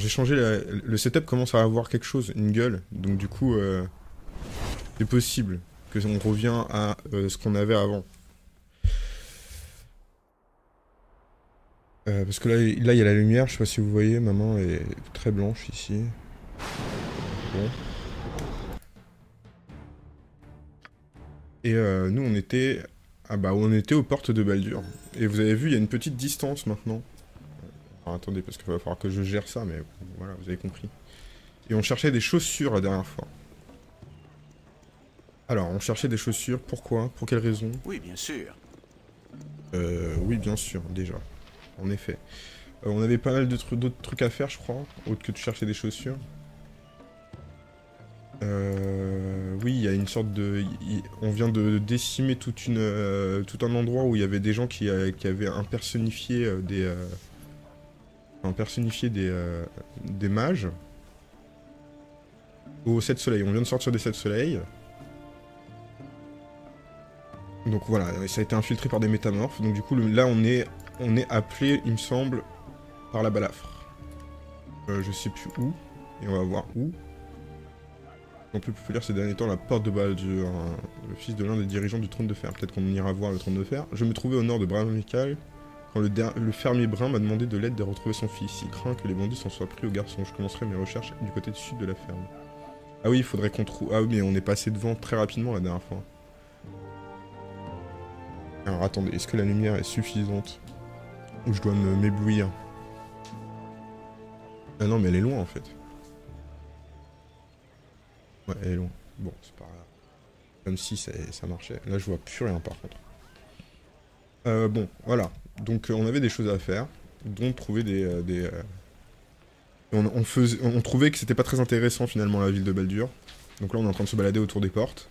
J'ai changé le setup commence à avoir quelque chose, une gueule. Donc du coup, euh, c'est possible que on revient à euh, ce qu'on avait avant. Euh, parce que là, là, il y a la lumière. Je sais pas si vous voyez, ma main est très blanche ici. Bon. Et nous, on était, ah bah, on était aux portes de Baldur. Et vous avez vu, il y a une petite distance maintenant attendez, parce qu'il va falloir que je gère ça, mais voilà, vous avez compris. Et on cherchait des chaussures la dernière fois. Alors, on cherchait des chaussures, pourquoi? Pour quelle raison? Oui, bien sûr. Euh, oui, bien sûr, déjà. En effet. Euh, on avait pas mal d'autres trucs à faire, je crois, autre que de chercher des chaussures. Euh, oui, il y a une sorte de... on vient de décimer toute une, euh, tout un endroit où il y avait des gens qui, qui avaient impersonnifié des, en personnifié des, euh, des mages au 7 soleils. On vient de sortir des 7 soleils. Donc voilà, ça a été infiltré par des métamorphes. Donc du coup, là, on est, on est appelé, il me semble, par la balafre. Euh, je sais plus où. Et on va voir où. En plus populaire ces derniers temps, la porte de Baldur, le fils de l'un des dirigeants du trône de fer. Peut-être qu'on ira voir le trône de fer. Je me trouvais au nord de Bramikal, quand le, fermier brun m'a demandé de l'aide de retrouver son fils, il craint que les bandits s'en soient pris au garçon. Je commencerai mes recherches du côté sud de la ferme. Ah oui, il faudrait qu'on trouve... Ah oui, mais on est passé devant très rapidement la dernière fois. Alors attendez, est-ce que la lumière est suffisante? Ou je dois m'éblouir? Ah non, mais elle est loin en fait. Ouais, elle est loin. Bon, c'est pas grave. Comme si ça, ça marchait. Là, je vois plus rien par contre. Euh, bon, voilà. Donc euh, on avait des choses à faire, dont trouver des... Euh, des on, trouvait que c'était pas très intéressant finalement la ville de Baldur. Donc là on est en train de se balader autour des portes.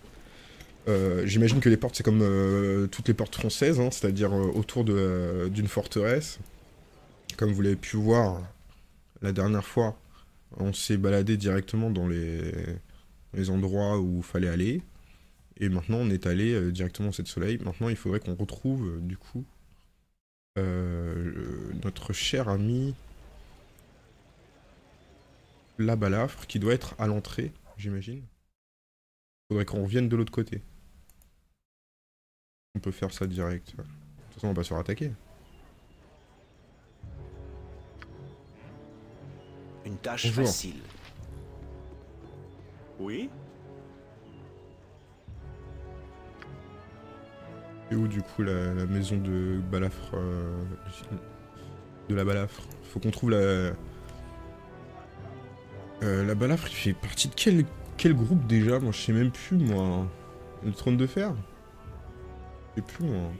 J'imagine que les portes c'est comme toutes les portes françaises, hein, c'est-à-dire autour d'une forteresse. Comme vous l'avez pu voir la dernière fois, on s'est baladé directement dans les, les endroits où il fallait aller. Et maintenant, on est allé euh, directement au 7 soleil. Maintenant, il faudrait qu'on retrouve, euh, du coup, euh, notre cher ami la balafre, qui doit être à l'entrée, j'imagine. Faudrait qu'on revienne de l'autre côté. On peut faire ça direct. De toute façon, on va pas se faire attaquer. Une tâche facile. Oui? Et où du coup la, maison de Balafre euh, De la Balafre Faut qu'on trouve la... Euh, la Balafre, il fait partie de quel, quel groupe déjà? Moi je sais même plus moi. Le trône de fer Je sais plus moi.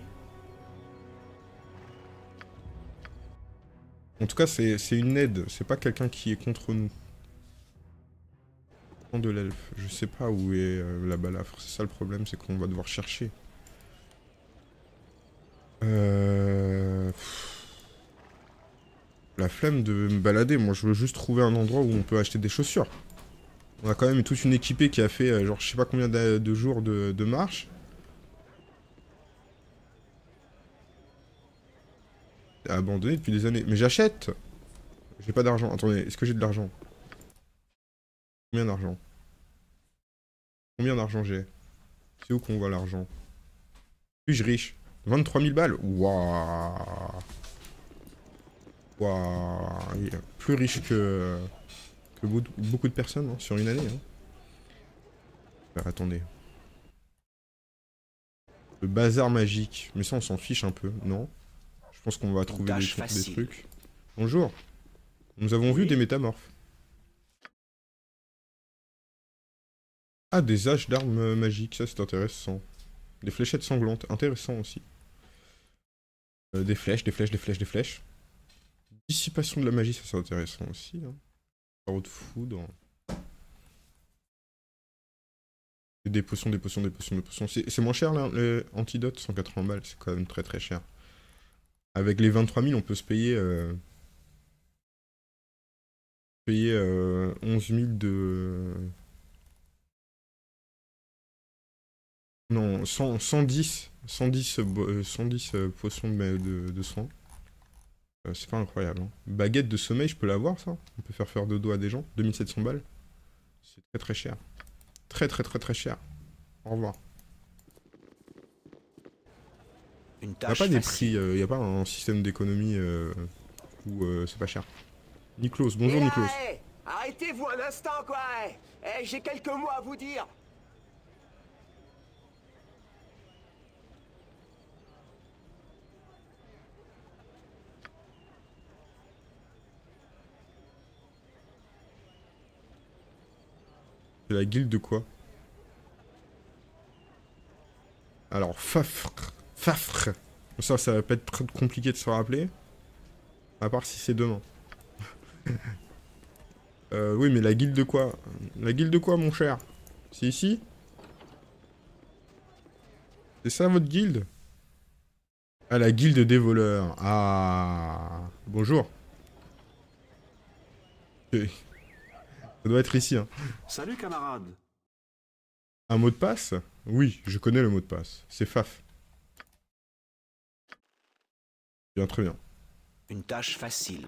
En tout cas c'est une aide, c'est pas quelqu'un qui est contre nous. De l'elfe, je sais pas où est euh, la balafre, c'est ça le problème, c'est qu'on va devoir chercher. Euh... La flemme de me balader, moi je veux juste trouver un endroit où on peut acheter des chaussures. On a quand même toute une équipée qui a fait euh, genre je sais pas combien de, jours de, marche. Abandonné depuis des années. Mais j'achète J'ai pas d'argent. Attendez, est-ce que j'ai de l'argent? Combien d'argent? Combien d'argent j'ai? C'est où qu'on voit l'argent? Suis-je riche? 23 000 balles Waouh Waouh Plus riche que, que beaucoup de personnes hein, sur une année. Hein. attendez. Le bazar magique. Mais ça, on s'en fiche un peu, non? Je pense qu'on va trouver des, trucs. Bonjour. Nous avons vu des métamorphes. Ah, des haches d'armes magiques, ça c'est intéressant. Des fléchettes sanglantes, intéressant aussi. Euh, des flèches, des flèches, des flèches, des flèches. Dissipation de la magie, ça c'est intéressant aussi. Hein. de foudre. Des potions, des potions, des potions, des potions. C'est moins cher antidotes, 180 balles, c'est quand même très très cher. Avec les 23 000, on peut se payer... Euh, payer 11 euh, 000 de... Non, 110, 110, 110 potions de, de, soins. Euh, c'est pas incroyable. Hein. Baguette de sommeil, je peux l'avoir ça? On peut faire faire de dos à des gens 2700 balles. C'est très très cher. Très très très très cher. Au revoir. Une Il tâche a pas des facile. prix, il n'y a pas un système d'économie euh, où euh, c'est pas cher. Niklos, bonjour Niklos. Arrêtez-vous un instant, quoi. Eh, J'ai quelques mots à vous dire C'est la guilde de quoi Alors, Fafr. Fafr. Ça, ça va pas être compliqué de se rappeler. À part si c'est demain. euh, oui, mais la guilde de quoi La guilde de quoi, mon cher? C'est ici? C'est ça votre guilde? Ah, la guilde des voleurs. Ah. Bonjour. Ça doit être ici, hein. Salut camarade. Un mot de passe? Oui, je connais le mot de passe. C'est FAF. Bien, très bien. Une tâche facile.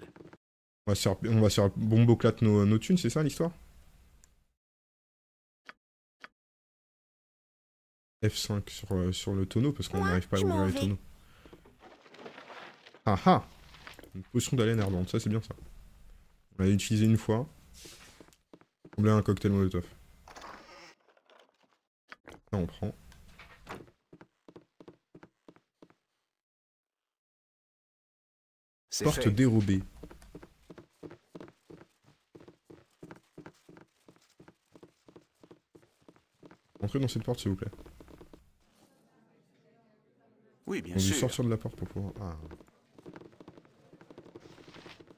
On va se faire, on va se faire bomboclate nos, nos thunes, c'est ça l'histoire? F5 sur, euh, sur le tonneau parce qu'on n'arrive pas à ouvrir les tonneaux. Ah ah Une potion d'haleine ardente, ça c'est bien ça. On l'a utilisé une fois. On a un cocktail molotov. Ça on prend. Porte fait. dérobée. Entrez dans cette porte s'il vous plaît. Oui, bien On sûr. sortir de la porte pour pouvoir... Ah.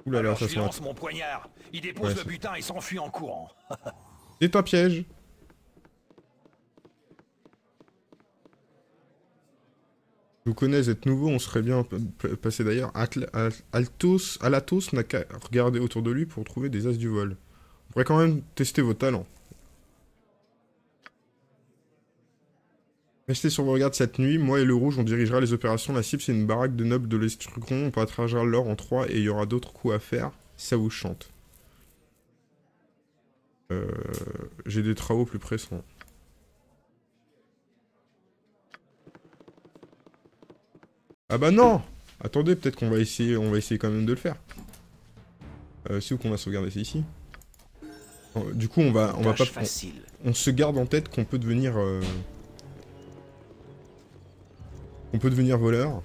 Ouh là là, Alors ça lance mon poignard. Il dépose Ouais, le c'est- butin et s'enfuit en courant. C'est un piège Je vous connais, vous êtes nouveau, on serait bien passé d'ailleurs. Altos, Alatos n'a qu'à regarder autour de lui pour trouver des as du vol. On pourrait quand même tester vos talents. Restez sur vos regardes cette nuit, moi et le rouge on dirigera les opérations. La cible c'est une baraque de nobles de l'Estrugon, on partagera l'or en trois et il y aura d'autres coups à faire. Ça vous chante. Euh, J'ai des travaux plus pressants. Ah bah non Attendez, peut-être qu'on va essayer, on va essayer quand même de le faire. Euh, c'est où qu'on va sauvegarder C'est ici? Euh, Du coup, on va, on va pas, on se garde en tête qu'on peut devenir, euh, on peut devenir voleur.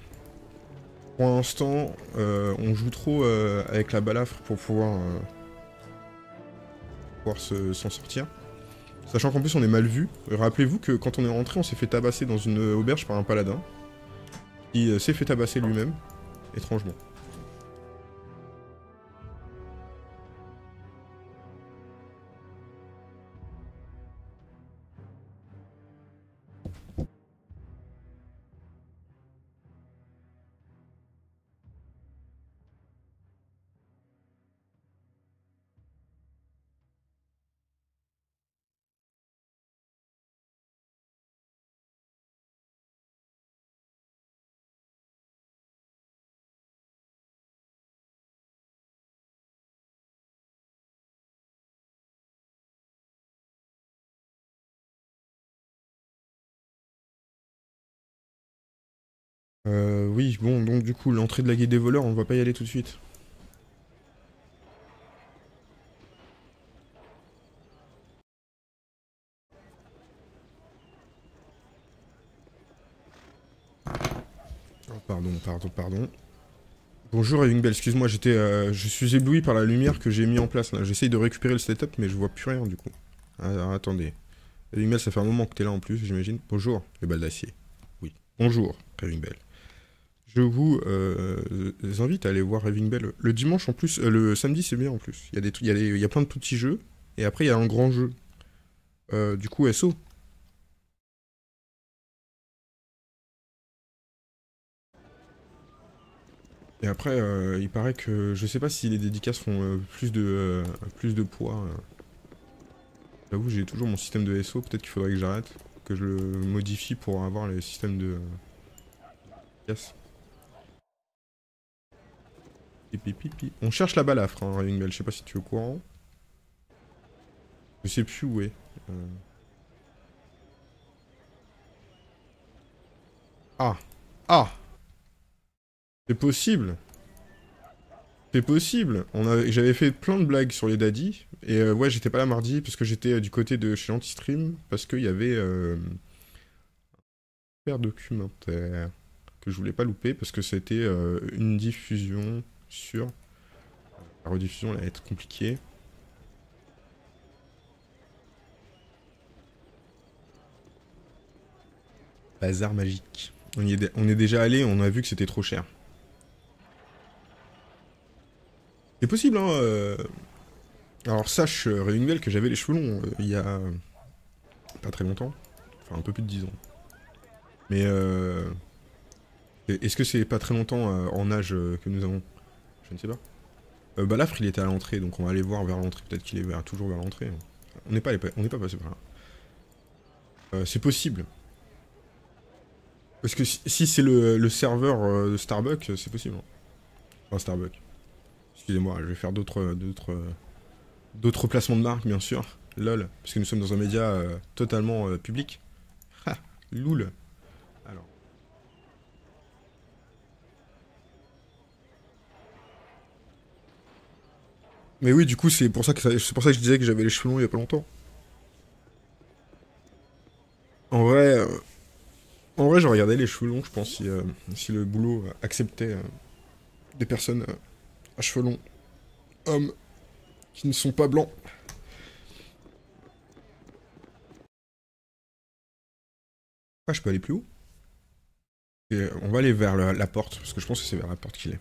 Pour l'instant, euh, on joue trop euh, avec la balafre pour pouvoir, euh, s'en sortir. Sachant qu'en plus on est mal vu. Rappelez-vous que quand on est rentré, on s'est fait tabasser dans une auberge par un paladin. Euh, s'est fait tabasser lui-même, étrangement. Euh, oui, bon, donc du coup, l'entrée de la guide des voleurs, on va pas y aller tout de suite. Oh, pardon, pardon, pardon. Bonjour Eving Bell, excuse-moi, j'étais, euh, je suis ébloui par la lumière que j'ai mis en place là. J'essaye de récupérer le setup, mais je vois plus rien du coup. Alors, attendez. Eving Bell, ça fait un moment que t'es là en plus, j'imagine. Bonjour, les balles d'acier. Oui. Bonjour, Eving Bell. Je vous euh, invite à aller voir Raving Bell. Le dimanche en plus, euh, le samedi c'est bien en plus. Il y a y plein de petits jeux et après il y a un grand jeu. Euh, du coup SO. Et après, euh, il paraît que je sais pas si les dédicaces font plus de plus de poids. J'avoue, j'ai toujours mon système de SO. Peut-être qu'il faudrait que j'arrête, que je le modifie pour avoir les systèmes de dédicaces. On cherche la balafre, hein, Ringwell. Je sais pas si tu es au courant. Je sais plus où est. Euh. Ah Ah C'est possible C'est possible. J'avais fait plein de blagues sur les daddies. Et euh, ouais, j'étais pas là mardi parce que j'étais euh, du côté de chez Antistream. Parce qu'il y avait... Euh... Un documentaire que je voulais pas louper parce que c'était une diffusion sur... La rediffusion allait être compliquée. Bazar magique. On, est, on est déjà allé, on a vu que c'était trop cher. C'est possible, hein. euh. Alors sache, euh, Réunivel, que j'avais les cheveux longs euh, il y a pas très longtemps. Enfin, un peu plus de 10 ans. Mais euh... Est-ce que c'est pas très longtemps en âge que nous avons? Je ne sais pas. Euh, Balafre, il était à l'entrée, donc on va aller voir vers l'entrée. Peut-être qu'il est toujours vers l'entrée. On n'est pas, on n'est pas passé par là. Euh, c'est possible. Parce que si, c'est le, serveur euh, de Starbucks, c'est possible. hein. Enfin, Starbucks. Excusez-moi, je vais faire d'autres d'autres euh, d'autres placements de marque, bien sûr. LOL, parce que nous sommes dans un média euh, totalement euh, public. Ha, loul. Alors. Mais oui, du coup, c'est pour ça que c'est pour ça que je disais que j'avais les cheveux longs il y a pas longtemps. En vrai, euh, en vrai, je regardais les cheveux longs, je pense, si, euh, si le boulot euh, acceptait euh, des personnes euh, à cheveux longs, hommes, qui ne sont pas blancs. Ah, je peux aller plus haut? On va aller vers la porte, parce que je pense que c'est vers la porte qu'il est.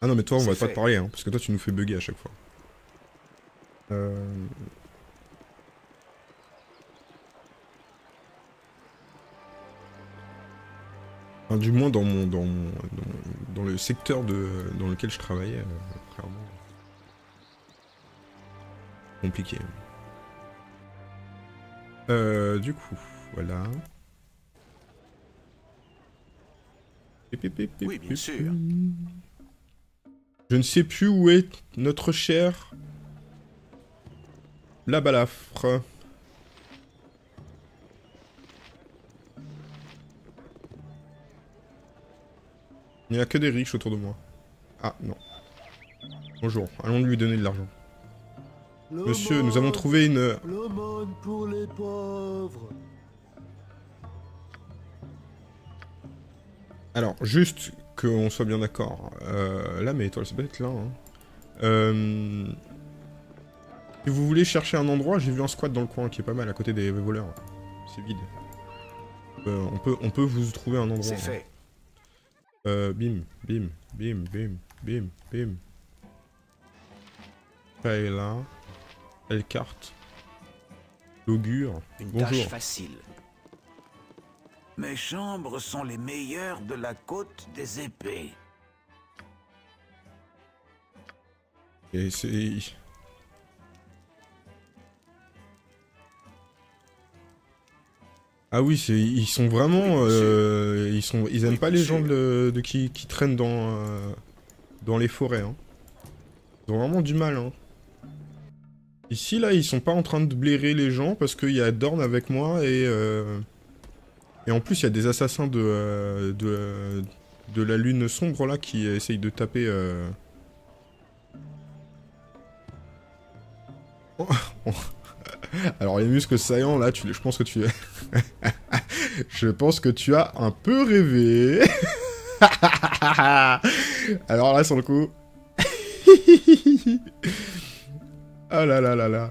Ah non, mais toi, on va pas te parler, hein, parce que toi, tu nous fais bugger à chaque fois. Euh... Enfin, du moins dans mon dans, mon- dans, dans le secteur de dans lequel je travaillais, euh, clairement. Compliqué. Euh, du coup, voilà. Oui, bien sûr. Je ne sais plus où est notre cher la balafre. Il n'y a que des riches autour de moi. Ah, non. Bonjour, allons lui donner de l'argent. Monsieur, nous avons trouvé une... L'aumône pour les pauvres. Alors, juste qu'on soit bien d'accord. Euh, là, mes étoiles, c'est peut-être là. Hein. Euh, Si vous voulez chercher un endroit, j'ai vu un squat dans le coin qui est pas mal à côté des voleurs. C'est vide. Euh, on, peut, on peut vous trouver un endroit. C'est hein. fait. Euh, bim, bim, bim, bim, bim, bim. Ça est là. Elle carte. L'augure. Une Bonjour. tâche facile. Mes chambres sont les meilleures de la côte des épées. Et c'est... Ah oui, c'est ils sont vraiment euh, ils sont ils aiment pas les gens de qui, qui traînent dans euh, dans les forêts hein. Ils ont vraiment du mal hein. Ici là, ils sont pas en train de blairer les gens parce qu'il y a Dorn avec moi et euh, et en plus il y a des assassins de euh, de de la lune sombre là qui essayent de taper euh, Alors les muscles saillants là, tu, je pense que tu je pense que tu as un peu rêvé. Alors là sur le coup. ah là là là là.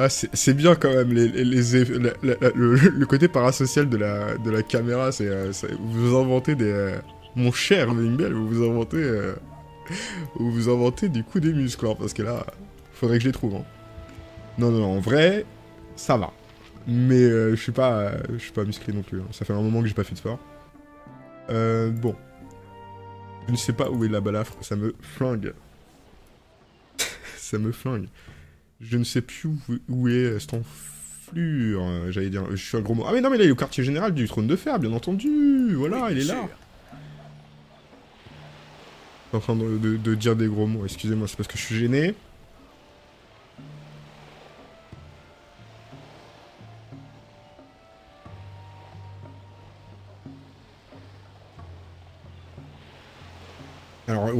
Ah, c'est bien quand même les, les, le, côté parasocial de la, de la caméra. C'est euh, vous inventez des euh, mon cher Wingbell, vous vous inventez euh, vous vous inventez du coup des muscles hein, parce que là faudrait que je les trouve. hein. Non, non, non, en vrai, ça va. Mais je suis pas, suis pas musclé non plus. hein. Ça fait un moment que j'ai pas fait de sport. Bon. Je ne sais pas où est la balafre, ça me flingue. ça me flingue. Je ne sais plus où, où est cette enflure, euh, j'allais dire. Je suis un gros mot. Ah mais non, mais là, il est au quartier général du trône de fer, bien entendu. Voilà, Oui, il est là. en train de, de- de dire des gros mots, excusez-moi, c'est parce que je suis gêné.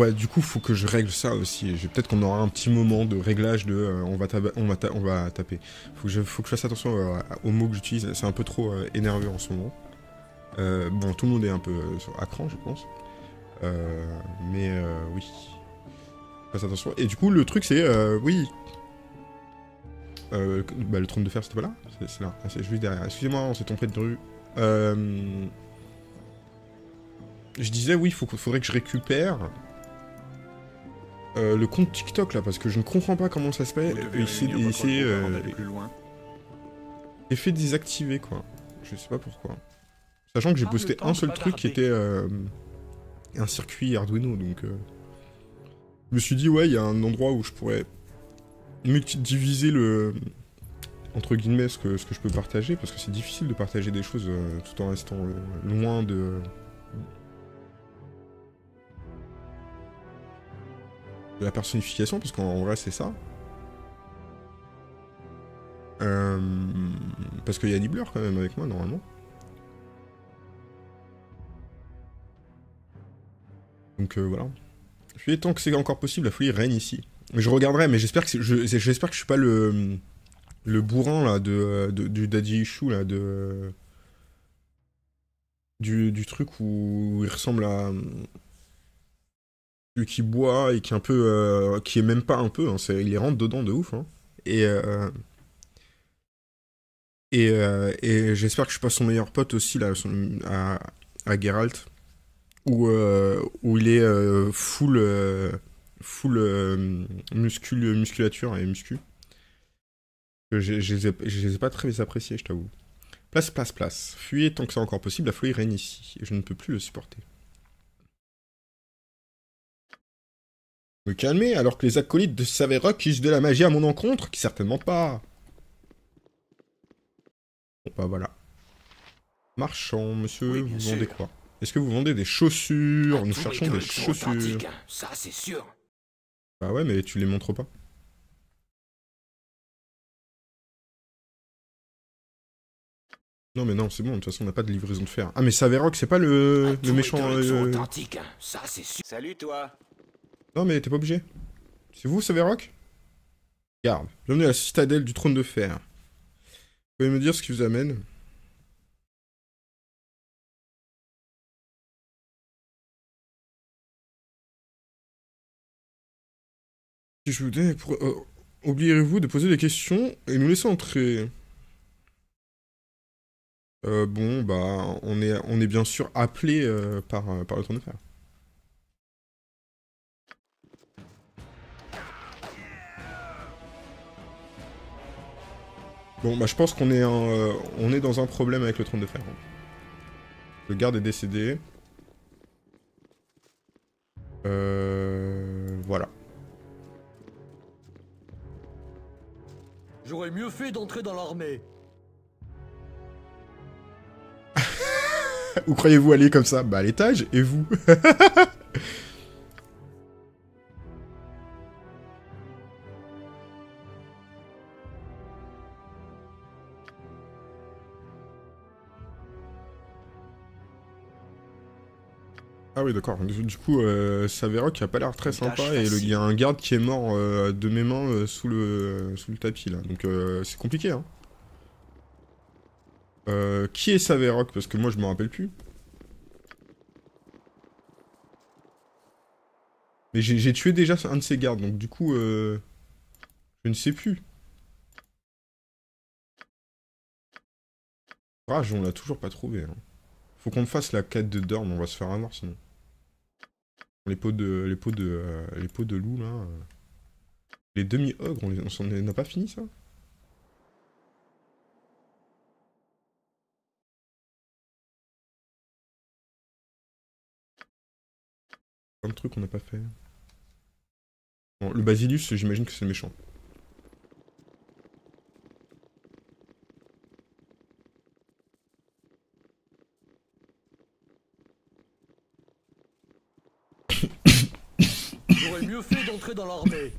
Ouais, du coup, faut que je règle ça aussi. Peut-être qu'on aura un petit moment de réglage de euh, on va on va on va taper. Faut que je faut que je fasse attention euh, aux mots que j'utilise. C'est un peu trop euh, énervé en ce moment. Euh, bon, tout le monde est un peu à cran, je pense. Mais oui. Fasse attention. Et du coup, le truc, c'est oui. Bah, le trône de fer, c'était pas là C'est là. Ah, c'est juste derrière. Excusez-moi, on s'est trompé de rue. Je disais, oui, il faudrait que je récupère euh, le compte TikTok là, parce que je ne comprends pas comment ça se fait. Groupe avant euh, d'aller plus loin. c'est fait désactiver quoi. Je sais pas pourquoi. Sachant que j'ai posté un seul truc qui était euh, un circuit Arduino, donc euh, je me suis dit ouais, il y a un endroit où je pourrais multi-diviser le entre guillemets ce que, ce que je peux partager, parce que c'est difficile de partager des choses euh, tout en restant euh, loin de la personnification, parce qu'en vrai c'est ça. Euh, parce qu'il y a Nibbler quand même avec moi normalement. Donc euh, voilà. Je tant que c'est encore possible, la folie règne ici. Je regarderai, mais j'espère que je- j'espère que je suis pas le le bourrin là de, du Daddy Issue là de du, du truc où il ressemble à qui boit et qui est un peu euh, qui est même pas un peu, hein, c'est- il rentre dedans de ouf. hein. Et euh, et, euh, et j'espère que je suis pas son meilleur pote aussi là à, à Geralt où, où il est full, full muscul, musculature et muscu. J'ai- Je les ai, je les ai pas très appréciés, je t'avoue. Place, place, place. Fuyez tant que c'est encore possible, la folie règne ici. Je ne peux plus le supporter. Me calmer alors que les acolytes de Saverok usent de la magie à mon encontre Qui certainement pas. Bon bah voilà. Marchand, monsieur, Oui, vous vendez sûr. quoi? Est-ce que vous vendez des chaussures? Nous cherchons des chaussures. hein, Ça, c'est sûr. Bah ouais, mais tu les montres pas. Non mais non, c'est bon, de toute façon on n'a pas de livraison de fer. Ah mais Saverok, c'est pas le, Ah, le méchant... euh, authentiques, hein, Ça, c'est sûr. Salut toi. Non mais t'es pas obligé. C'est vous Saverok Garde, bienvenue à la citadelle du trône de fer. Vous pouvez me dire ce qui vous amène Si je vous dis, pour- euh, oublierez-vous de poser des questions et nous laisser entrer Euh, bon, bah, on est, on est bien sûr appelé euh, par, euh, par le trône de fer. Bon, bah, je pense qu'on est, euh, on est dans un problème avec le trône de fer. Le garde est décédé. Euh, voilà. J'aurais mieux fait d'entrer dans l'armée. Où croyez-vous aller comme ça? Bah, à l'étage, et vous? Ah oui, d'accord. Du coup, euh, qui a pas l'air très sympa et il y a un garde qui est mort euh, de mes mains euh, sous, le, sous le tapis là. Donc euh, c'est compliqué, hein. Qui est Saverok Parce que moi je me rappelle plus. Mais j'ai tué déjà un de ses gardes, donc du coup, euh, je ne sais plus. Rage, on l'a toujours pas trouvé. hein. Faut qu'on fasse la quête de Dorn, on va se faire avoir sinon. Les pots de, les pots de, euh, les pots de loup là. euh. Les demi-ogres, on, n'a pas fini ça? Plein de trucs qu'on n'a pas fait. Le Basilus, j'imagine que c'est méchant. Refus d'entrer dans l'armée.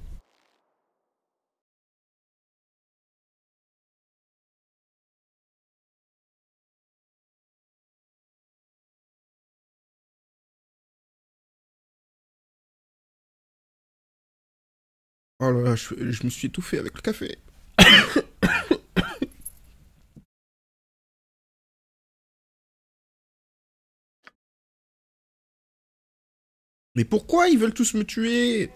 Oh là là, je me suis étouffé avec le café. Mais pourquoi ils veulent tous me tuer?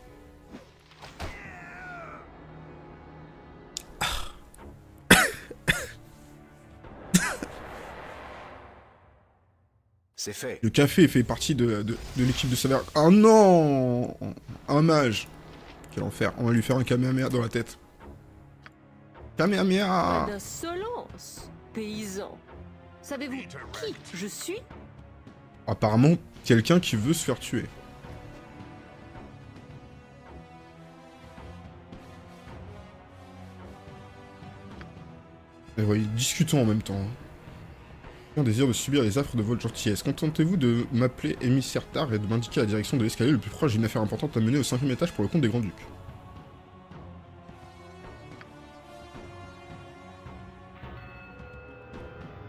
C'est fait. Le café fait partie de, de, de l'équipe de Savère. Oh non Un mage Quel enfer, on va lui faire un Kamehameha dans la tête. Kamehameha D'insolence, paysan. Savez-vous qui je suis? Apparemment, quelqu'un qui veut se faire tuer. Voyez, discutons en même temps. hein. Un désir de subir les affres de votre gentillesse. Contentez-vous de m'appeler émissaire tard et de m'indiquer la direction de l'escalier le plus proche d'une affaire importante à mener au cinquième étage pour le compte des Grands-Ducs.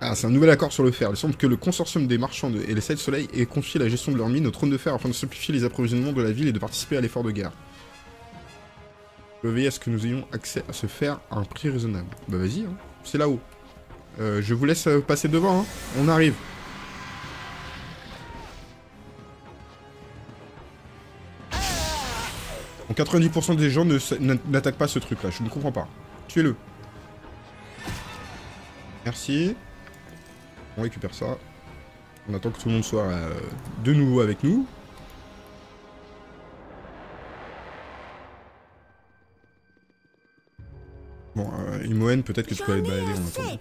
Ah, c'est un nouvel accord sur le fer. Il semble que le consortium des marchands et les Sept Soleil ait confié la gestion de leur mine au trône de fer afin de simplifier les approvisionnements de la ville et de participer à l'effort de guerre. Je veiller à ce que nous ayons accès à ce fer à un prix raisonnable. Bah vas-y, hein. C'est là-haut. Euh, je vous laisse euh, passer devant, hein. on arrive. Donc 90% des gens n'attaquent pas ce truc-là, je ne comprends pas. Tuez-le. Merci. On récupère ça. On attend que tout le monde soit euh, de nouveau avec nous. Bon, euh, Imoen, peut-être que tu peux aller te balader en attendant.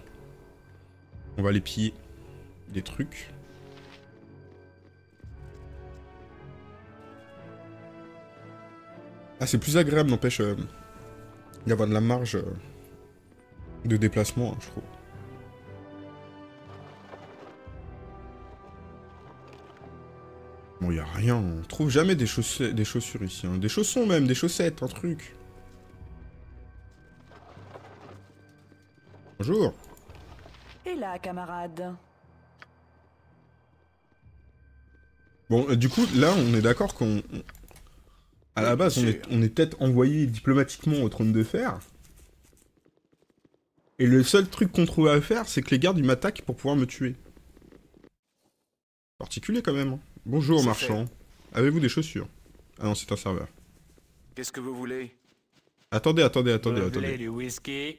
On va aller piller des trucs. Ah, c'est plus agréable, n'empêche, euh, d'avoir de la marge euh, de déplacement, hein, je trouve. Bon, y a rien. On trouve jamais des, chaussures, des chaussures ici. hein. Des chaussons même, des chaussettes, un truc. Bonjour. Et là, camarade Bon, euh, du coup, là, on est d'accord qu'on... on- À la base, on est, on est peut-être envoyé diplomatiquement au trône de fer. Et le seul truc qu'on trouve à faire, c'est que les gardes, ils m'attaquent pour pouvoir me tuer. Particulier quand même. hein. Bonjour, marchand. Avez-vous des chaussures? Ah non, c'est un serveur. Qu'est-ce que vous voulez? Attendez, attendez, attendez, Vous voulez attendez. du whisky?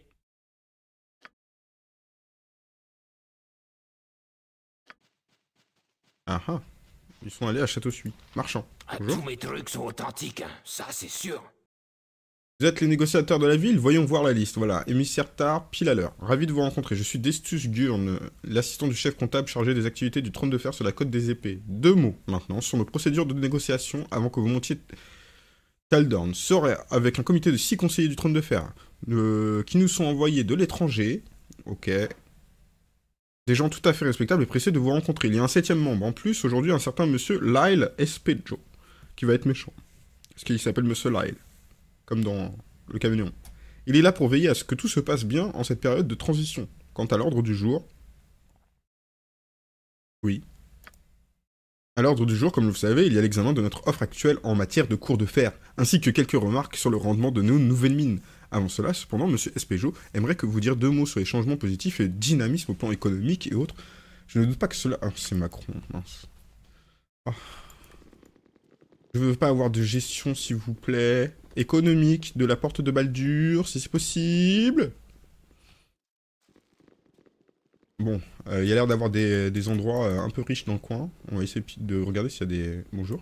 Ah ah. Ils sont allés à Château-Suisse. Marchand. Ah, tous mes trucs sont authentiques, hein. ça c'est sûr. Vous êtes les négociateurs de la ville, voyons voir la liste. Voilà, émissaire tard, pile à l'heure. Ravi de vous rencontrer. Je suis Destus Gurn, l'assistant du chef comptable chargé des activités du trône de fer sur la côte des épées. Deux mots maintenant sur nos procédures de négociation avant que vous montiez Taldorn. Serait avec un comité de six conseillers du trône de fer euh, qui nous sont envoyés de l'étranger. Ok. Des gens tout à fait respectables et pressés de vous rencontrer. Il y a un septième membre en plus, aujourd'hui un certain monsieur Lyle Espejo, qui va être méchant. Parce qu'il s'appelle monsieur Lyle comme dans le camion. Il est là pour veiller à ce que tout se passe bien en cette période de transition. Quant à l'ordre du jour... Oui. À l'ordre du jour, comme vous le savez, il y a l'examen de notre offre actuelle en matière de cours de fer, ainsi que quelques remarques sur le rendement de nos nouvelles mines. Avant cela, cependant, M. Espejo aimerait que vous dire deux mots sur les changements positifs et le dynamisme au plan économique et autres. Je ne doute pas que cela... Ah, c'est Macron, mince. Ah. Je veux pas avoir de gestion, s'il vous plaît. Économique, de la porte de Baldur, si c'est possible. Bon, euh, il y a l'air d'avoir des, des endroits euh, un peu riches dans le coin. On va essayer de regarder s'il y a des... Bonjour.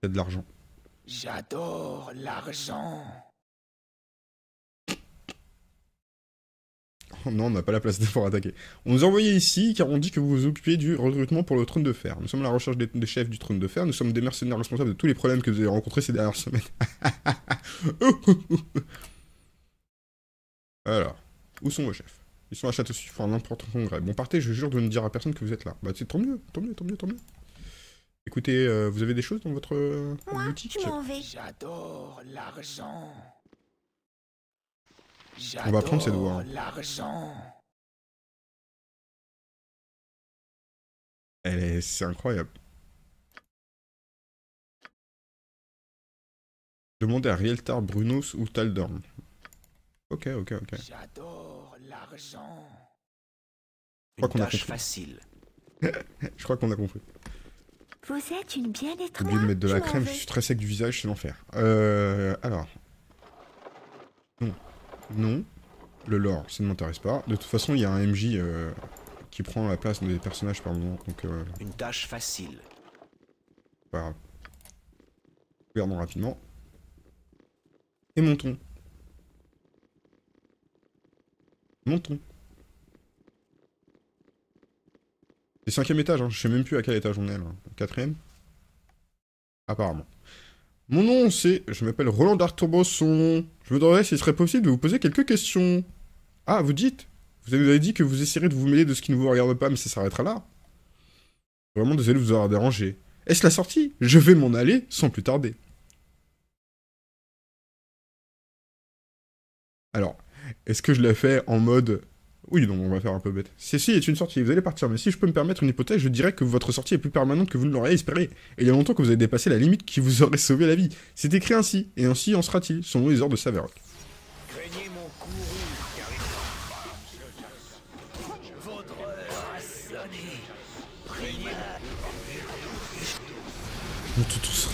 Il y a de l'argent. J'adore l'argent. non, on n'a pas la place pour attaquer. On nous a envoyé ici car on dit que vous vous occupez du recrutement pour le trône de fer. Nous sommes à la recherche des, des chefs du trône de fer. Nous sommes des mercenaires responsables de tous les problèmes que vous avez rencontrés ces dernières semaines. Alors, où sont vos chefs? Ils sont à Château-Suif pour un important congrès. Bon, partez, je jure de ne dire à personne que vous êtes là. Bah, c'est tant mieux, tant mieux, tant mieux, tant mieux. Écoutez, euh, vous avez des choses dans votre euh, Moi, boutique? je m'en vais. J'adore l'argent. On va prendre cette voie, hein. l'argent. Elle est... C'est incroyable. Demandez à Rieltar, Brunos ou Taldorm. Ok, ok, ok. J'adore l'argent. crois qu'on a compris. facile. Je crois qu'on a compris. Vous êtes une bien J'ai étroite. oublié de mettre de je la crème, je suis très sec du visage, c'est l'enfer. Euh, alors. Non. Non. Le lore, ça ne m'intéresse pas. De toute façon, il y a un MJ euh, qui prend la place des personnages par moment, donc euh, Une tâche facile. grave. Regardons rapidement. Et montons. Montons. C'est cinquième étage, hein. je sais même plus à quel étage on est là. Quatrième? Apparemment. Mon nom c'est... Je m'appelle Roland d'Arthur Bosson. Je me demanderais s'il serait possible de vous poser quelques questions. Ah, vous dites Vous avez dit que vous essayerez de vous mêler de ce qui ne vous regarde pas, mais ça s'arrêtera là. Vraiment désolé de vous avoir dérangé. Est-ce la sortie? Je vais m'en aller sans plus tarder. Alors, est-ce que je l'ai fait en mode... Oui, donc on va faire un peu bête. Ceci est une sortie, vous allez partir, mais si je peux me permettre une hypothèse, je dirais que votre sortie est plus permanente que vous ne l'auriez espéré. Et il y a longtemps que vous avez dépassé la limite qui vous aurait sauvé la vie. C'est écrit ainsi, et ainsi en sera-t-il, selon les ordres de Saverock. Craignez mon courroux, car il... Votre heure a sonné. Craignez Nous tous- tous.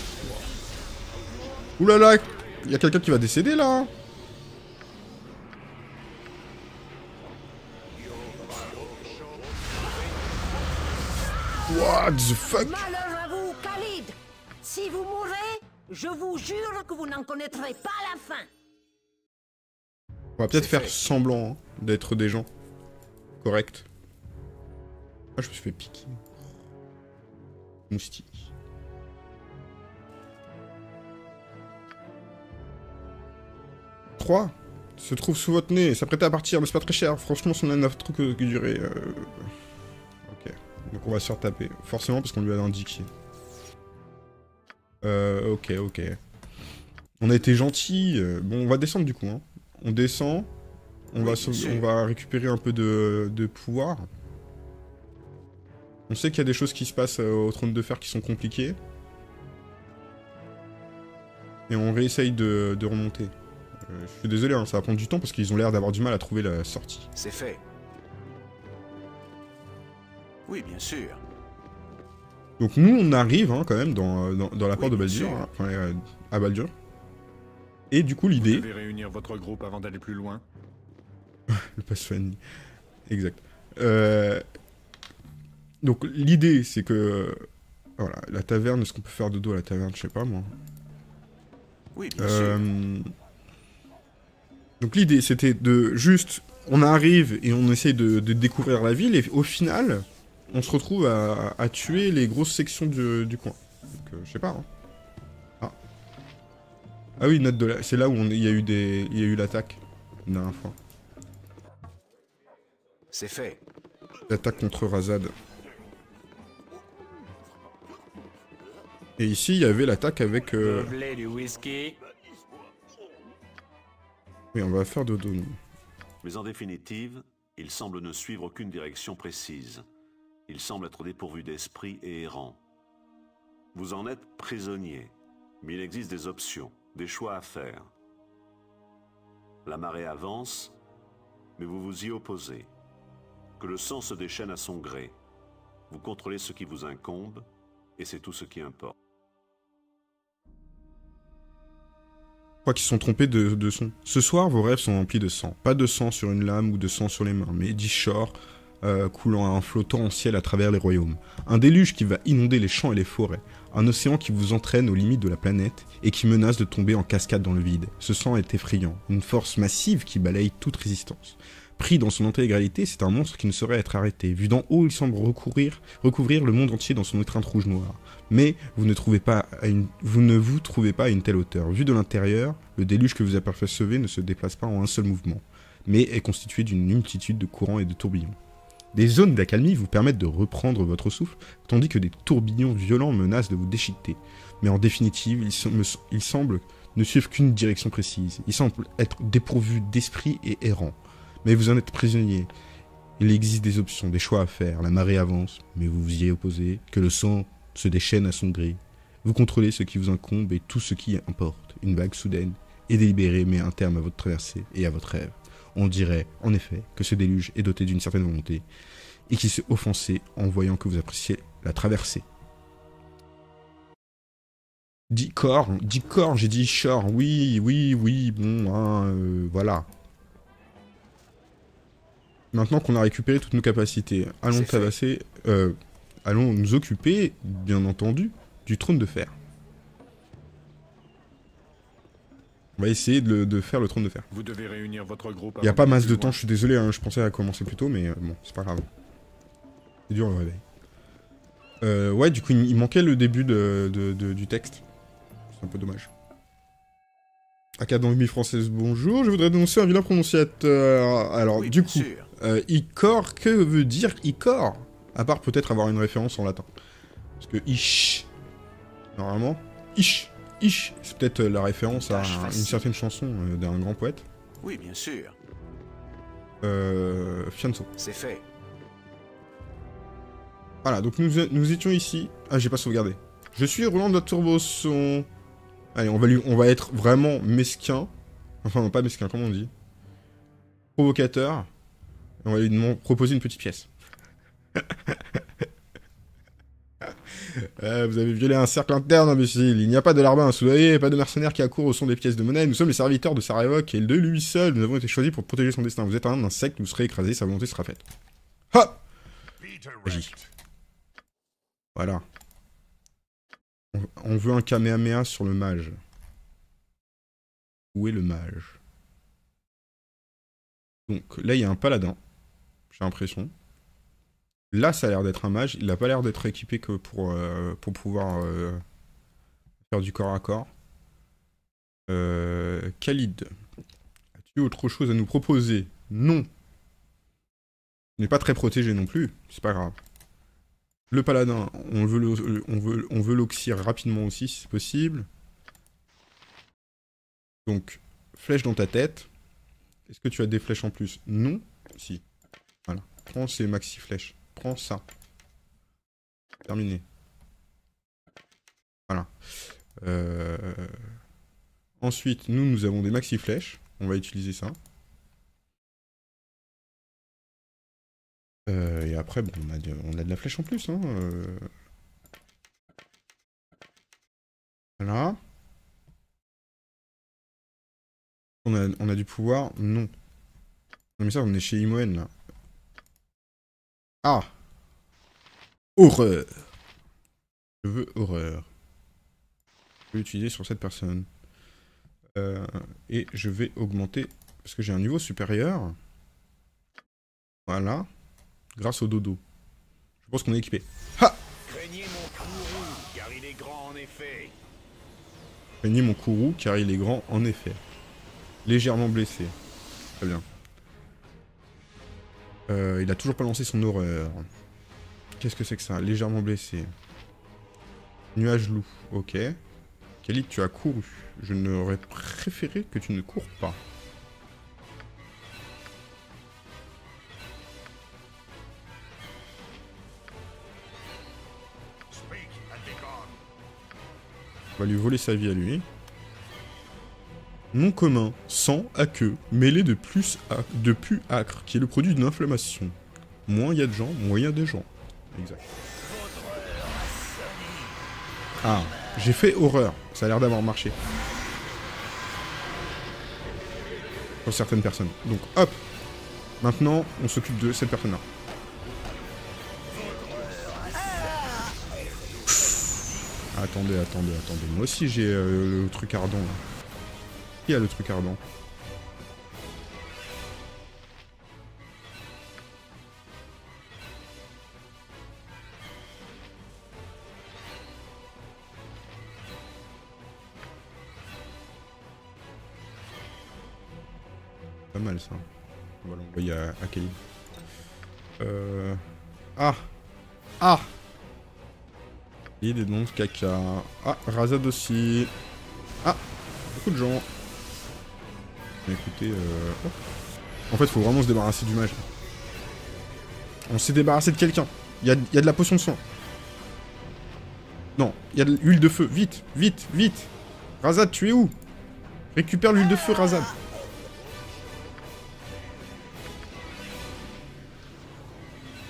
Ouh là là Il y a quelqu'un qui va décéder là What the fuck? Malheur à vous, Khalid Si vous mourrez, je vous jure que vous n'en connaîtrez pas la fin. On va peut-être faire fait. semblant hein, d'être des gens corrects. Ah, je me suis fait piquer. Moustique. Trois se trouve sous votre nez, s'apprêter à partir, mais c'est pas très cher. Franchement, son n'a trop que que durer. euh. Donc on va se faire taper. Forcément, parce qu'on lui a indiqué. Euh, ok, ok. On a été gentil. euh, Bon, on va descendre du coup. Hein. On descend. On, Oui, va, bien sauver- sûr. on va récupérer un peu de, de pouvoir. On sait qu'il y a des choses qui se passent euh, au trône de fer qui sont compliquées. Et on réessaye de, de remonter. Euh, je suis désolé, hein, ça va prendre du temps parce qu'ils ont l'air d'avoir du mal à trouver la sortie. C'est fait. Oui, bien sûr. Donc nous, on arrive hein, quand même dans, dans, dans la Oui, porte de Baldur, hein, enfin, euh, à Baldur. Et du coup, Vous l'idée... devez réunir votre groupe avant d'aller plus loin. Le pass fan. Exact. Euh, Donc l'idée, c'est que... Voilà, la taverne, est-ce qu'on peut faire de dos à la taverne? Je sais pas, moi. Oui, bien sûr. Euh, Donc l'idée, c'était de juste... On arrive et on essaye de, de découvrir la ville, et au final, on se retrouve à, à tuer les grosses sections du, du coin. Donc, euh, je sais pas. hein. Ah. Ah oui, note de la... c'est là où on- il y a eu des, il y a eu l'attaque la dernière fois. C'est fait. L'attaque contre Razad. Et ici, il y avait l'attaque avec... euh, du whisky Oui, on va faire dodo, nous. Mais en définitive, il semble ne suivre aucune direction précise. Il semble être dépourvu d'esprit et errant. Vous en êtes prisonnier, mais il existe des options, des choix à faire. La marée avance, mais vous vous y opposez. Que le sang se déchaîne à son gré. Vous contrôlez ce qui vous incombe, et c'est tout ce qui importe. Je crois qu'ils sont trompés de, son. Ce soir, vos rêves sont remplis de sang. Pas de sang sur une lame ou de sang sur les mains, mais d'Ishor euh, coulant en flottant ciel à travers les royaumes. Un déluge qui va inonder les champs et les forêts. Un océan qui vous entraîne aux limites de la planète et qui menace de tomber en cascade dans le vide. Ce sang est effrayant. Une force massive qui balaye toute résistance. Pris dans son intégralité, c'est un monstre qui ne saurait être arrêté. Vu d'en haut, il semble recourir, recouvrir le monde entier dans son étreinte rouge-noire. Mais vous ne, trouvez pas vous ne vous trouvez pas à une telle hauteur. Vu de l'intérieur, le déluge que vous apercevez ne se déplace pas en un seul mouvement, mais est constitué d'une multitude de courants et de tourbillons. Des zones d'accalmie vous permettent de reprendre votre souffle, tandis que des tourbillons violents menacent de vous déchiqueter. Mais en définitive, ils, semblent ne suivre qu'une direction précise. Ils semblent être dépourvus d'esprit et errants. Mais vous en êtes prisonnier. Il existe des options, des choix à faire. La marée avance, mais vous vous y opposez. Que le sang se déchaîne à son gré. Vous contrôlez ce qui vous incombe et tout ce qui importe. Une vague soudaine et délibérée met un terme à votre traversée et à votre rêve. On dirait, en effet, que ce déluge est doté d'une certaine volonté et qui s'est offensé en voyant que vous appréciez la traversée. Dit corps, dit corps, j'ai dit shore, oui, oui, oui, bon, hein, euh, voilà. Maintenant qu'on a récupéré toutes nos capacités, allons tabasser, euh, allons nous occuper, bien entendu, du trône de fer. On va essayer de, le- de faire le trône de fer. Vous devez réunir votre groupe. Il n'y a pas masse de temps, je suis désolé, hein, je pensais à commencer plus tôt, mais euh, bon, c'est pas grave. C'est dur le réveil. Euh, ouais, du coup, il, il manquait le début de, de- de- du texte. C'est un peu dommage. Académie française, bonjour, je voudrais dénoncer un vilain prononciateur. Alors, Oui, du coup, euh, Icor, que veut dire Icor? À part peut-être avoir une référence en latin. Parce que Ish, normalement, Ish, Ish, c'est peut-être euh, la référence à une certaine chanson euh, d'un grand poète. Oui, bien sûr. Euh, Fianso. C'est fait. Voilà, donc nous, nous étions ici. Ah, j'ai pas sauvegardé. Je suis Roland de Turboson. Allez, on va, lui, on va être vraiment mesquin. Enfin, non, pas mesquin, comment on dit? Provocateur. Et on va lui proposer une petite pièce. Euh, vous avez violé un cercle interne, imbécile. Il n'y a pas de larbin à soudoyer, pas de mercenaires qui accourent au son des pièces de monnaie. Nous sommes les serviteurs de Sarevok et de lui seul, nous avons été choisis pour protéger son destin. Vous êtes un insecte, vous serez écrasé, sa volonté sera faite. Ha Magie. Voilà. On, on veut un Kamehameha sur le mage. Où est le mage? Donc là, il y a un paladin. J'ai l'impression. Là, ça a l'air d'être un mage. Il n'a pas l'air d'être équipé que pour, euh, pouvoir euh, faire du corps à corps. Euh, Khalid. As-tu autre chose à nous proposer? Non. Il n'est pas très protégé non plus. C'est pas grave. Le paladin, on veut le- on veut, on veut l'oxyre rapidement aussi si c'est possible. Donc, flèche dans ta tête. Est-ce que tu as des flèches en plus? Non. Si. Voilà. Prends ces maxi flèches. Prends ça. Terminé. Voilà. Euh, Ensuite, nous, nous avons des maxi flèches. On va utiliser ça. Euh, et après, bon, on, a de, on a de la flèche en plus. Hein, euh. Voilà. On a, on a du pouvoir Non. Non mais ça, on est chez Imoen, là. Ah Horreur Je veux horreur. Je vais l'utiliser sur cette personne. Euh, et je vais augmenter, parce que j'ai un niveau supérieur. Voilà. Grâce au dodo. Je pense qu'on est équipé. Ha Craignez mon courroux, car il est grand en effet. Craignez mon courroux, car il est grand, en effet. Légèrement blessé. Très bien. Euh, il a toujours pas lancé son horreur. Qu'est-ce que c'est que ça Légèrement blessé. Nuage loup, ok. Khalid, tu as couru. Je n'aurais préféré que tu ne cours pas. On va lui voler sa vie à lui. Nom commun, sang à queue, mêlé de plus de pu acre, qui est le produit d'une inflammation. Moins il y a de gens, moins il y a des gens. Exact. Ah, j'ai fait horreur. Ça a l'air d'avoir marché. Pour certaines personnes. Donc hop Maintenant, on s'occupe de cette personne-là. Attendez, attendez, attendez. Moi aussi j'ai euh, le truc ardent là. A le truc ardent Pas mal ça. On va l'envoyer à, à. Euh... Ah Ah Il noms de caca. Ah, Razad aussi. Ah Beaucoup de gens. Écoutez, euh... oh. En fait, faut vraiment se débarrasser du mage. On s'est débarrassé de quelqu'un. Il y a, y a de la potion de soin. Non, il y a de l'huile de feu. Vite, vite, vite. Razad, tu es où? Récupère l'huile de feu, Razad.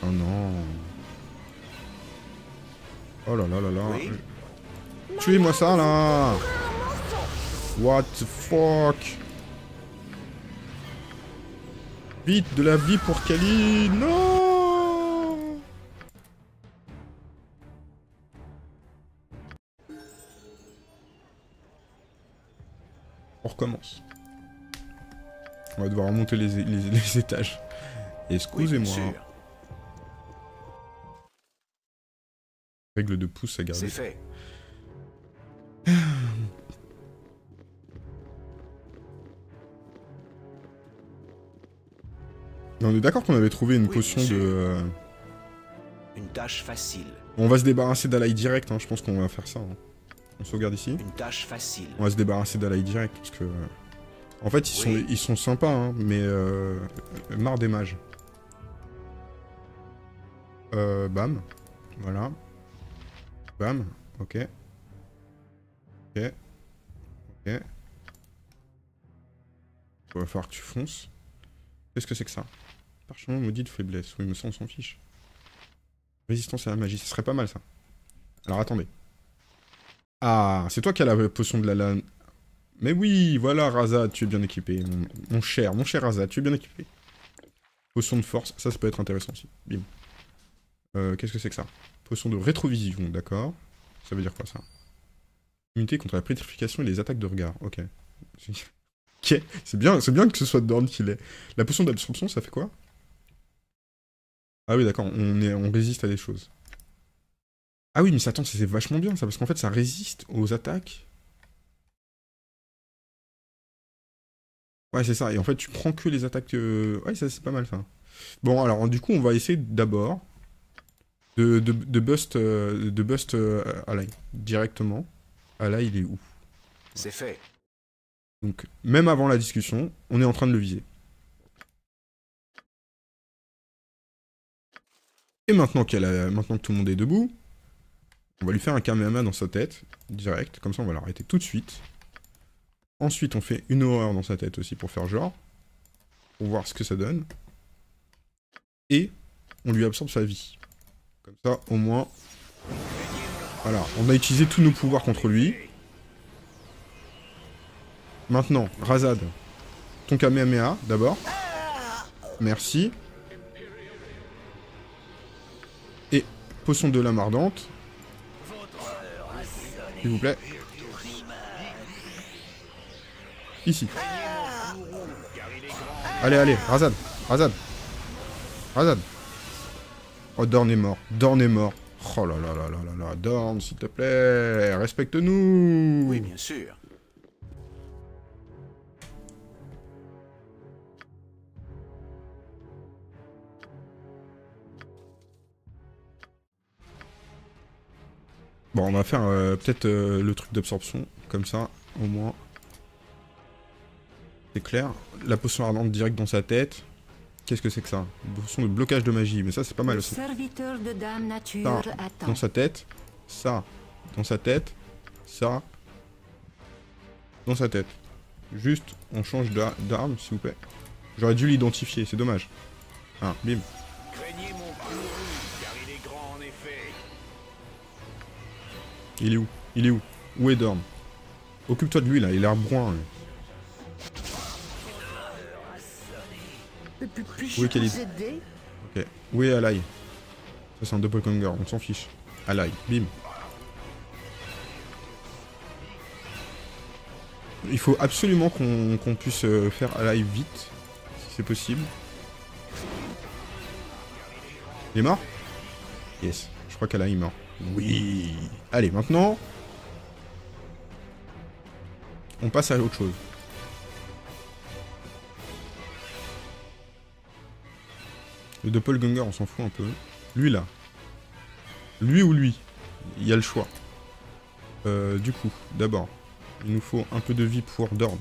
Oh non. Oh là là là là. Oui. Tuez-moi ça là What the fuck? Vite, de la vie pour Kali Non On recommence. On va devoir remonter les, les- les étages. Excusez-moi. Règle de pouce à garder. C'est fait. on est d'accord qu'on avait trouvé une Oui, potion de... euh, Une tâche facile. On va se débarrasser d'Alai direct, hein, je pense qu'on va faire ça. hein. On sauvegarde ici. Une tâche facile. On va se débarrasser d'Alai direct, parce que... euh, En fait, ils, sont, ils sont sympas, hein, mais... Euh... Marre des mages. Euh... Bam. Voilà. Bam. Ok. Ok. Ok. Il va falloir que tu fonces. Qu'est-ce que c'est que ça? Parchemin maudit de faiblesse. Oui, mais ça, on s'en fiche. Résistance à la magie, ce serait pas mal, ça. Alors, attendez. Ah, c'est toi qui as la potion de la lame. Mais oui, voilà, Razad, tu es bien équipé. Mon, cher, mon cher Razad, tu es bien équipé. Potion de force, ça, ça peut être intéressant aussi. Bim. Euh, Qu'est-ce que c'est que ça? Potion de rétrovision, d'accord. Ça veut dire quoi, ça? Immunité contre la pétrification et les attaques de regard. Ok. Ok, c'est bien, bien que ce soit Dorn qui l'ait. La potion d'absorption, ça fait quoi? Ah oui, d'accord, on, est, on résiste à des choses. Ah oui, mais ça, attends, c'est vachement bien ça, parce qu'en fait, ça résiste aux attaques. Ouais, c'est ça, et en fait, tu prends que les attaques... euh, Ouais, ça, c'est pas mal, ça. Bon, alors, du coup, on va essayer d'abord de, de, de bust, euh, de bust euh, Alai, directement. Alai, il est où? C'est fait. Donc, même avant la discussion, on est en train de le viser. Et maintenant, qu'elle a- maintenant que tout le monde est debout, on va lui faire un Kamehameha dans sa tête, direct, comme ça on va l'arrêter tout de suite. Ensuite, on fait une horreur dans sa tête aussi pour faire genre, pour voir ce que ça donne. Et on lui absorbe sa vie. Comme ça, au moins... Voilà, on a utilisé tous nos pouvoirs contre lui. Maintenant, Razad. Ton Kamehameha, d'abord. Merci. Potion de lame ardente. S'il vous plaît. Ici. Allez, allez, Razad. Razad. Razad. Oh, Dorn est mort. Dorn est mort. Oh là là là là là là. Dorn, s'il te plaît. Respecte-nous. Oui, bien sûr. Bon, on va faire euh, peut-être euh, le truc d'absorption, comme ça, au moins. C'est clair. La potion ardente direct dans sa tête. Qu'est-ce que c'est que ça? Une potion de blocage de magie, mais ça c'est pas mal aussi. serviteur de Dame Nature Ça, attend. Dans sa tête, ça, dans sa tête, ça, dans sa tête. Juste, on change d'a- d'arme, s'il vous plaît. J'aurais dû l'identifier, c'est dommage. Ah, bim. Il est où? Il est où? Où est Dorn? Occupe-toi de lui là, il a l'air brun. Où est Khalid? Ok. Où est Alai Ça c'est un doppelganger, on s'en fiche. Alai, bim. Il faut absolument qu'on qu'on puisse euh, faire Alai vite, si c'est possible. Il est mort? Yes, je crois qu'Alai est mort. Oui Allez, maintenant... On passe à autre chose. Le doppelganger, on s'en fout un peu. Lui, là. Lui ou lui? Il y a le choix. Euh, du coup, d'abord, il nous faut un peu de vie pour Dorn.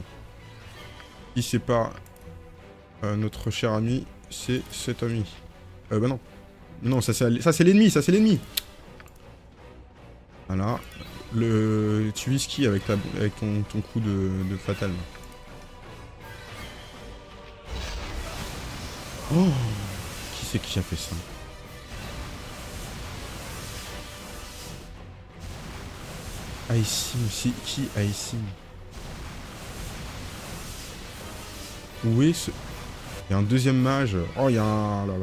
C'est pas euh, notre cher ami, c'est cet ami. Euh, bah non. Non, ça, c'est l'ennemi, ça c'est l'ennemi. Voilà. Le tu ski avec, ta, avec ton, coup de, fatal. Oh Qui c'est qui a fait ça? Aïssim, c'est qui Aïssim? Où est ce... Il y a un deuxième mage. Oh, il y a un... Là.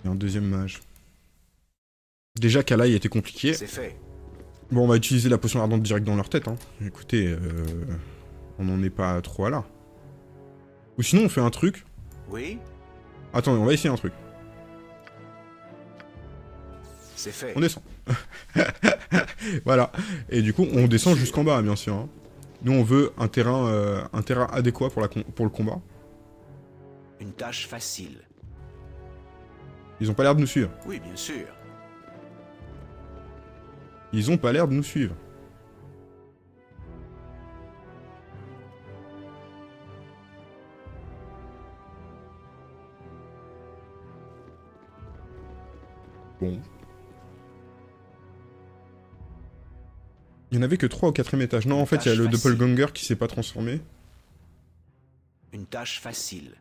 Il y a un deuxième mage. Déjà qu'Alaï était compliqué. C'est fait. Bon, on va utiliser la potion ardente direct dans leur tête. Hein. Écoutez, euh, on n'en est pas trop à là. Ou sinon, on fait un truc. Oui, Attendez, on va essayer un truc. c'est fait. On descend. voilà. Et du coup, on descend jusqu'en bas, bien sûr. hein. Nous, on veut un terrain, euh, un terrain adéquat pour, la pour le combat. Une tâche facile. Ils ont pas l'air de nous suivre. Oui, bien sûr. Ils ont pas l'air de nous suivre. Bon. Il y en avait que 3 au quatrième étage. Non, en fait, il y a le facile. doppelganger qui s'est pas transformé. Une tâche facile.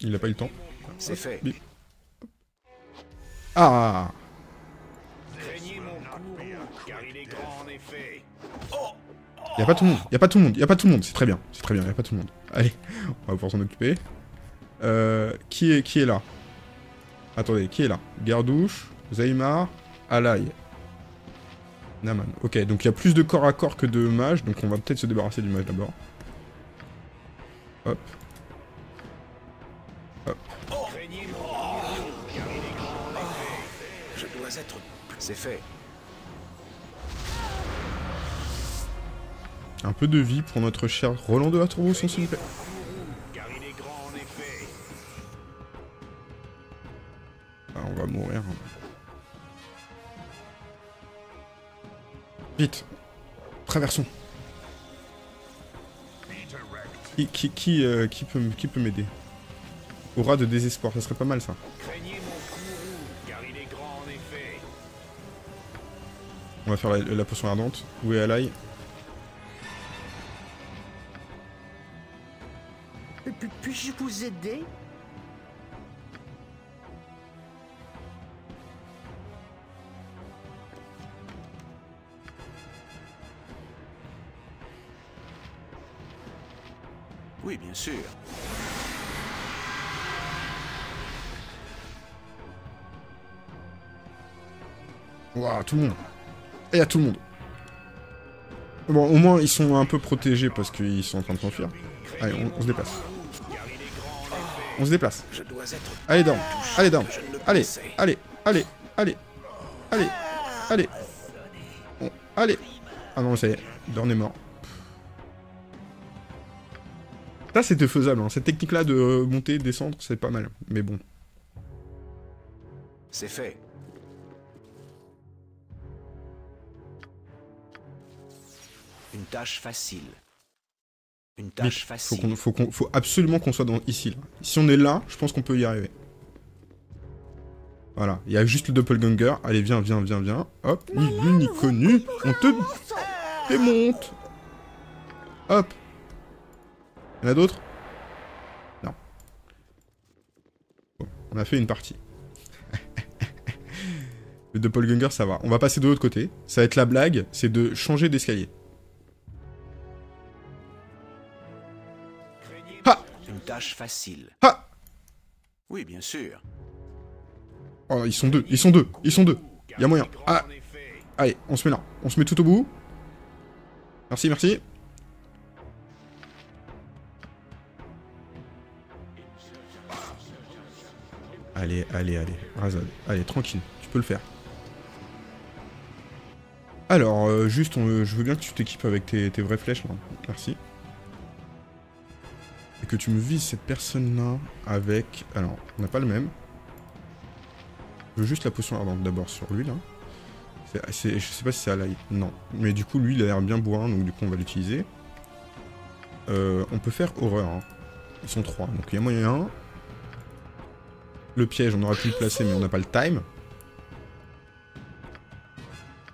Il a pas eu le temps. C'est fait. Ah Y a pas tout le monde, y a pas tout le monde, y a pas tout le monde, c'est très bien, c'est très bien, y a pas tout le monde. Allez, on va pouvoir s'en occuper. Euh, qui est, qui est là? Attendez, qui est là? Gardouche, Zaymar, Alay. Naman. Ok, donc il y a plus de corps à corps que de mages, donc on va peut-être se débarrasser du mage d'abord. Hop. Effet. Je dois être. C'est fait. Un peu de vie pour notre cher Roland de la Tourbeau, s'il vous plaît. Ah, on va mourir. Vite. Traversons. Qui, qui, qui, euh, qui peut, qui peut m'aider? Aura de désespoir, ça serait pas mal ça. On va faire la, la potion ardente. Où est Alai Puis-je vous aider? Oui, bien sûr. Waouh, tout le monde. Et il y a tout le monde. Bon, au moins ils sont un peu protégés parce qu'ils sont en train de s'enfuir. Allez, on, on se déplace. On se déplace. Je dois être. Allez, down. Allez, down. Allez, allez, allez, allez, allez, allez. Bon, allez. Ah non, ça y est, Dorn est mort. Ça, c'était faisable. hein. Cette technique-là de monter, descendre, c'est pas mal. Mais bon. C'est fait. Une tâche facile. Une tâche faut, facile. faut absolument qu'on soit dans, ici. Là. Si on est là, je pense qu'on peut y arriver. Voilà, il y a juste le doppelganger. Allez, viens, viens, viens, viens. Hop, ni vu ni connu. On te démonte. Hop. Il y en a d'autres? Non. Bon, on a fait une partie. le doppelganger, ça va. On va passer de l'autre côté. Ça va être la blague, c'est de changer d'escalier. Tâche facile. Ha Oui, bien sûr. Oh, ils sont deux, ils sont deux, ils sont deux. Il y a moyen. Ah, allez, on se met là. On se met tout au bout. Merci, merci. Allez, allez, allez. Razad. Allez, tranquille. Tu peux le faire. Alors, euh, juste, on- je veux bien que tu t'équipes avec tes, tes vraies flèches, là. Merci. Que tu me vises cette personne-là avec... Alors, on n'a pas le même. Je veux juste la potion ardente d'abord sur lui, là. Je sais pas si c'est à l'ail. Non. Mais du coup, lui, il a l'air bien bourrin, donc du coup, on va l'utiliser. Euh, on peut faire horreur. hein. Ils sont trois, donc il y a moyen. Le piège, on aurait pu le placer, mais on n'a pas le time.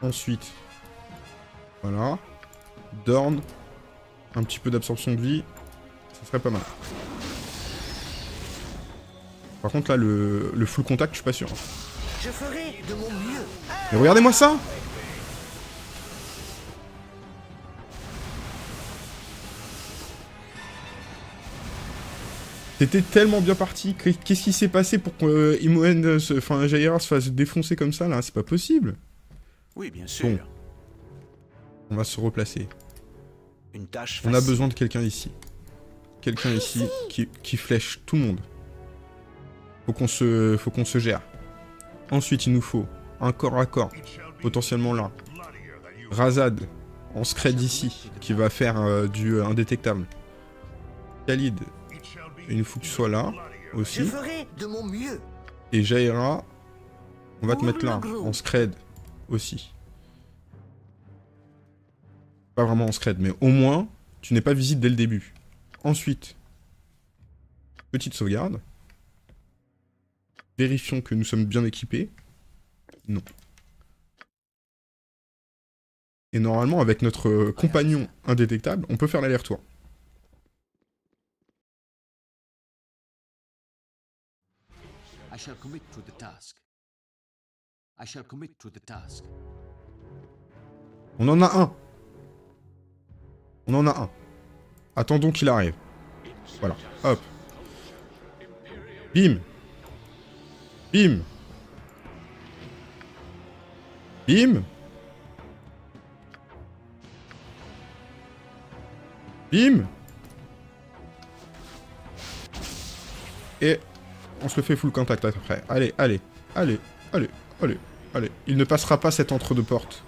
Ensuite, voilà. Dorn, un petit peu d'absorption de vie, ça serait pas mal. Par contre là, le, le full contact, je suis pas sûr. Je ferai de mon mieux. Mais regardez-moi ça C'était tellement bien parti. Qu'est- Qu'est-ce qui s'est passé pour que Imoen, euh, enfin Jaira se fasse défoncer comme ça là? C'est pas possible. Oui, bien sûr. Bon. On va se replacer. Une tâche On a besoin de quelqu'un ici. Quelqu'un ici qui, qui flèche tout le monde. Faut qu'on se, faut qu'on se gère. Ensuite, il nous faut un corps à corps, potentiellement là. Razad, en scred ici, qui va faire euh, du euh, indétectable. Khalid, il nous faut que tu sois là Je aussi. ferai de mon mieux. Et Jaira, on va te mettre là, en scred aussi. Pas vraiment en scred, mais au moins, tu n'es pas visite dès le début. Ensuite, petite sauvegarde. Vérifions que nous sommes bien équipés. Non. Et normalement, avec notre compagnon indétectable, on peut faire l'aller-retour. I shall commit to the task. I shall commit to the task. On en a un. On en a un. Attendons qu'il arrive. Voilà. Hop. Bim. Bim. Bim. Bim. Et on se le fait full contact après. Allez, allez, allez, allez, allez, allez. Il ne passera pas cette entre-deux portes.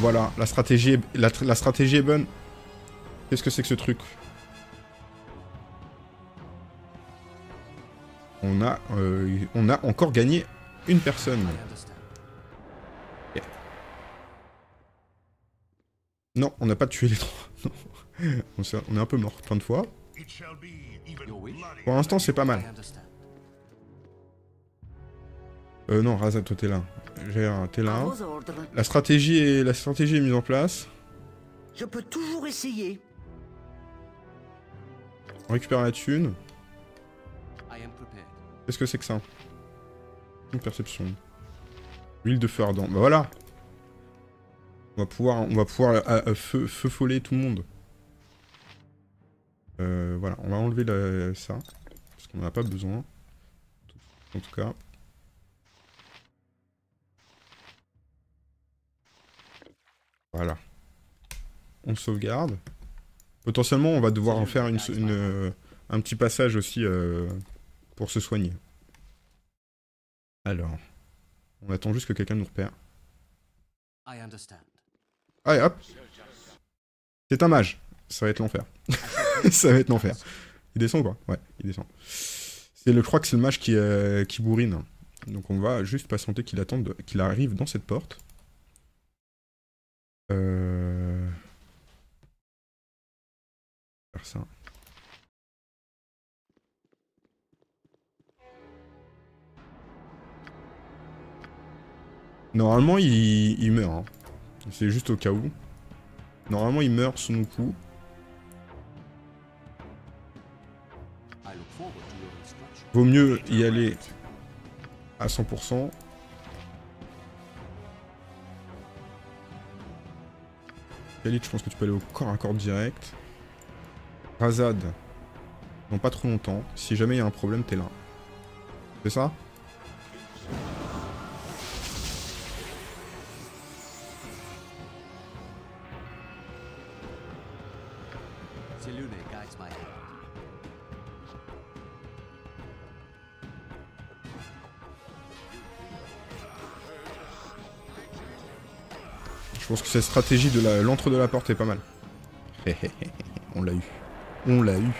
Voilà, la stratégie la stratégie est bonne. Qu'est-ce que c'est que ce truc On a, euh, on a encore gagné une personne. Non, on n'a pas tué les trois. Non. On, est un peu mort plein de fois. Pour l'instant, c'est pas mal. Euh, non, Raza, toi t'es là. J'ai un- T'es là. La stratégie, est, la stratégie est mise en place. Je peux toujours essayer. On récupère la thune. Qu'est-ce que c'est que ça? Une perception. Huile de feu ardent. Bah voilà On va pouvoir, on va pouvoir euh, euh, feu, feu foller tout le monde. Euh, voilà, on va enlever la- ça. Parce qu'on n'en a pas besoin. En tout cas. Voilà. On sauvegarde. Potentiellement, on va devoir en faire une, une, euh, un petit passage aussi euh, pour se soigner. Alors, on attend juste que quelqu'un nous repère. I understand. Allez, hop C'est un mage. Ça va être l'enfer. ça va être l'enfer. Il descend ou quoi Ouais, il descend. Le, je crois que c'est le mage qui, euh, qui bourrine. Donc on va juste patienter qu'il attende, qu'il arrive dans cette porte. Euh... Normalement, il, meurt. hein. C'est juste au cas où. Normalement, il meurt sous nos coups. Vaut mieux y aller à 100%. Khalid, je pense que tu peux aller au corps à corps direct. Razad, non pas trop longtemps. Si jamais il y a un problème, t'es là. C'est ça? Je pense que cette stratégie de l'entre de la porte est pas mal. On l'a eu. On l'a eu.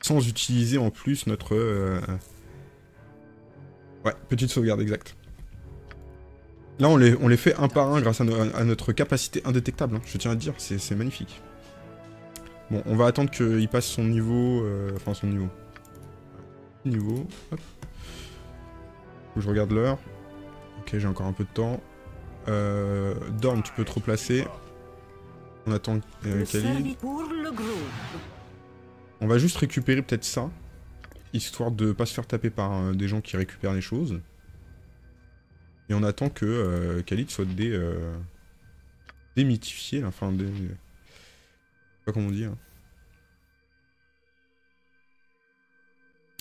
sans utiliser en plus notre... euh, Ouais, petite sauvegarde, exact. Là, on les, on les fait un par un grâce à, no- à notre capacité indétectable, hein, je tiens à te dire, c'est magnifique. Bon, on va attendre qu'il passe son niveau... euh, Enfin, son niveau. Niveau... Hop. Faut que je regarde l'heure. Ok, j'ai encore un peu de temps. Euh, tu peux te replacer. On attend euh, le groupe. On va juste récupérer peut-être ça. Histoire de pas se faire taper par euh, des gens qui récupèrent les choses. Et on attend que euh, Khalid soit dé, euh, démythifié, là, enfin dé... Je sais pas comment dire.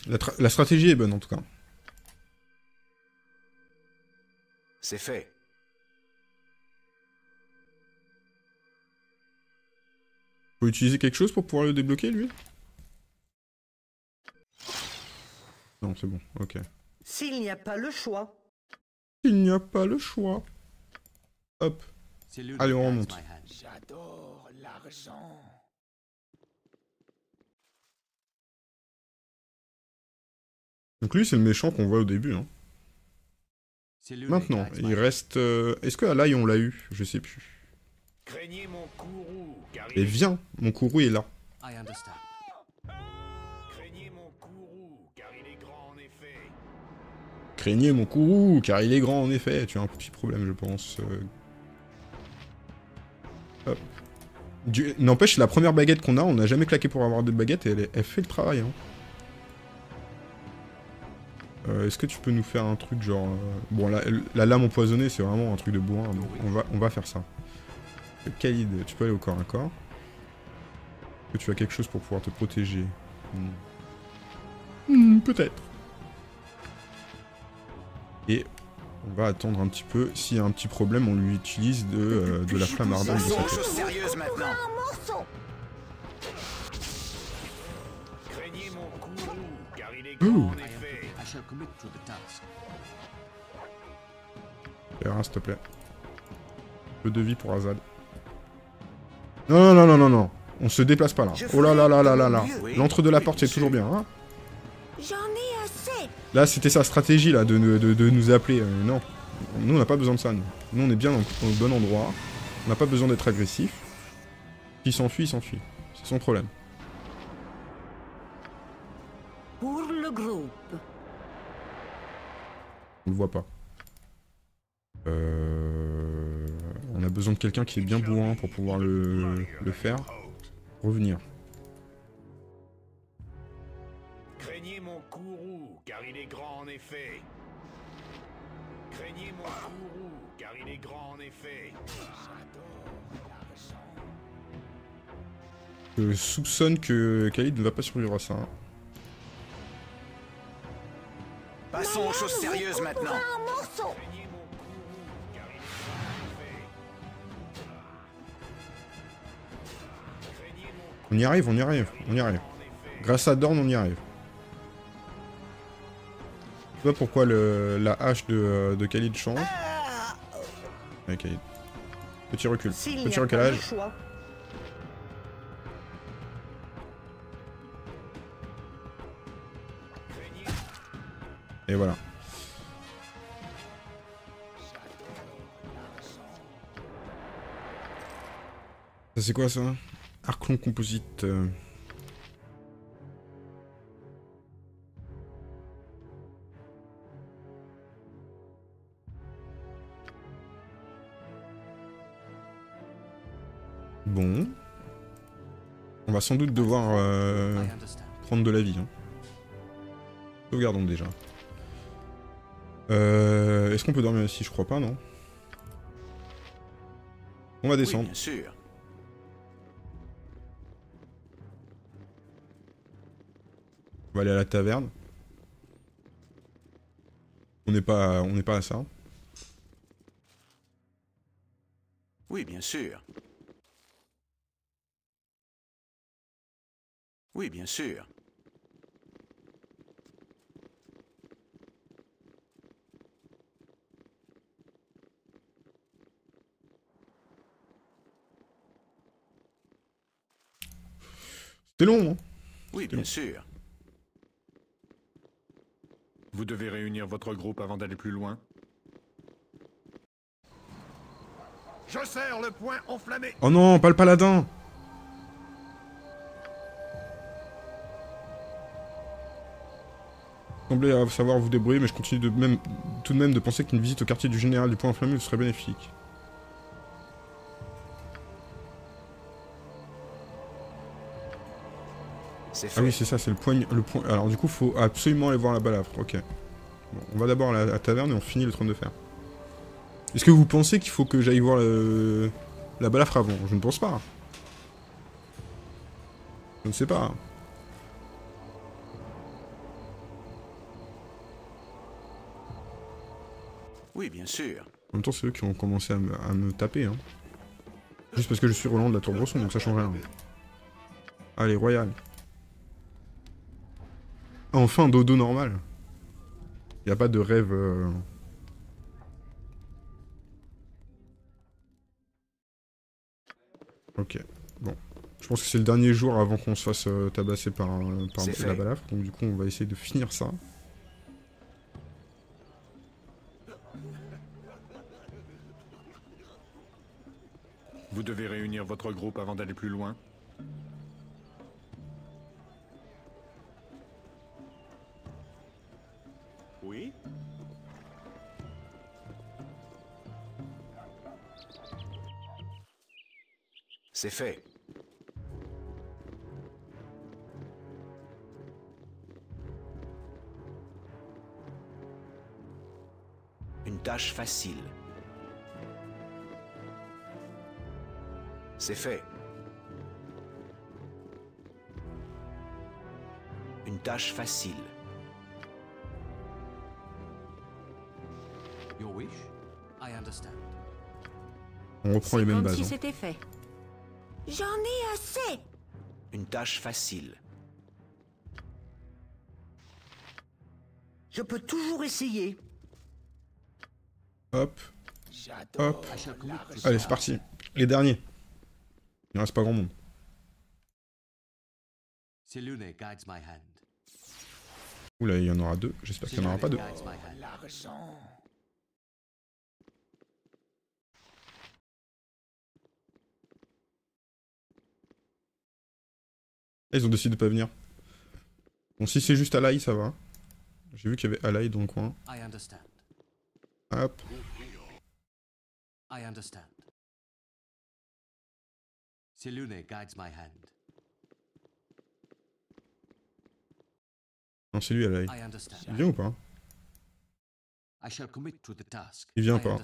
La, la stratégie est bonne en tout cas. C'est fait. Faut utiliser quelque chose pour pouvoir le débloquer lui? Non, c'est bon, ok. S'il n'y a pas le choix. Il n'y a pas le choix. Hop. Allez, on remonte. J'adore l'argent. Donc lui, c'est le méchant qu'on voit au début. Hein. Maintenant, il reste... euh, Est-ce que Alai, on l'a eu? Je sais plus. Craignez mon courroux, Et viens, mon courroux est là. Craignez mon courroux, car il est grand en effet. Craignez mon courroux, car il est grand en effet. Tu as un petit problème, je pense. euh. Hop. Du- N'empêche, la première baguette qu'on a, on n'a jamais claqué pour avoir des baguettes et elle, est- elle fait le travail. Hein. Euh, Est-ce que tu peux nous faire un truc genre... euh, Bon, la, la lame empoisonnée, c'est vraiment un truc de bourrin. donc on, va, on va faire ça. Khalid, tu peux aller au corps à corps. Est-ce que tu as quelque chose pour pouvoir te protéger Hmm. Hmm, Peut-être. Et on va attendre un petit peu. S'il y a un petit problème, on lui utilise de, euh, de la flamme ardente. de sa tête. choses sérieuses maintenant. Craignez mon courroux, car il est Ouh. Fais un, s'il te plaît. Peu de vie pour Azad. Non, non, non, non, non, non. On se déplace pas là. Oh là là là là là là. L'entre de la porte, c'est toujours bien. Hein J'en ai assez. là, c'était sa stratégie là de, nous- de, de nous appeler. Euh, non. Nous, on n'a pas besoin de ça. Nous, Nous, on est bien dans, dans le bon endroit. On n'a pas besoin d'être agressif. S'il s'enfuit, il s'enfuit. C'est son problème. Pour le groupe. On le voit pas. Euh... On a besoin de quelqu'un qui est bien bourrin pour pouvoir le, le faire. Revenir. Craignez mon courroux, car il est grand en effet. Craignez mon courroux, car il est grand en effet. Je soupçonne que Khalid ne va pas survivre à ça. hein. Passons aux choses sérieuses maintenant. Un morceau. On y arrive, on y arrive, on y arrive. Grâce à Dorn, on y arrive. Tu vois pourquoi le, la hache de, de Khalid change Khalid. Petit recul. Petit recalage. Et voilà. Ça c'est quoi ça? Arclon composite. euh. Bon. On va sans doute devoir euh, prendre de la vie. Hein. Sauvegardons déjà. Euh, Est-ce qu'on peut dormir ici? Je crois pas, non On va Oui, descendre. bien sûr. On va aller à la taverne. On n'est pas, on n'est pas à ça. Oui, bien sûr. Oui, bien sûr. C'était long, hein? Oui, bien sûr. Vous devez réunir votre groupe avant d'aller plus loin. Je serre le poing enflammé. Oh non, pas le paladin Vous semblez à savoir vous débrouiller, mais je continue de même, tout de même de penser qu'une visite au quartier du général du point enflammé vous serait bénéfique. C'est Ah oui, c'est ça, c'est le point, le point... Alors du coup, faut absolument aller voir la balafre, ok. Bon, on va d'abord à la, à la taverne et on finit le trône de fer. Est-ce que vous pensez qu'il faut que j'aille voir le- la balafre avant? Je ne pense pas. Je ne sais pas. Oui, bien sûr. En même temps, c'est eux qui ont commencé à me, à me taper. Hein. Juste parce que je suis Roland de la Tour Brosson, donc ça change rien. Allez, Royal. Enfin, dodo normal. Y a pas de rêve... euh, Ok, bon. Je pense que c'est le dernier jour avant qu'on se fasse euh, tabasser par, euh, par C'est la balafre, donc du coup on va essayer de finir ça. Vous devez réunir votre groupe avant d'aller plus loin. C'est fait. Une tâche facile. C'est fait. Une tâche facile. Your wish? I understand. On reprend les mêmes bases. si c'était fait. J'en ai assez. Une tâche facile. Je peux toujours essayer. Hop, hop. Allez, c'est parti. Les derniers. Il ne reste pas grand monde. Selune guides my hand. Oula, il y en aura deux. J'espère qu'il n'y en aura pas deux. Guides my hand. L'argent. Ah, Ils ont décidé de pas venir. Bon, si c'est juste Alai, ça va. J'ai vu qu'il y avait Alai dans le coin. Hop. I understand. Selune guides my hand. Non, c'est lui, understand. Il vient ou pas? Il vient pas?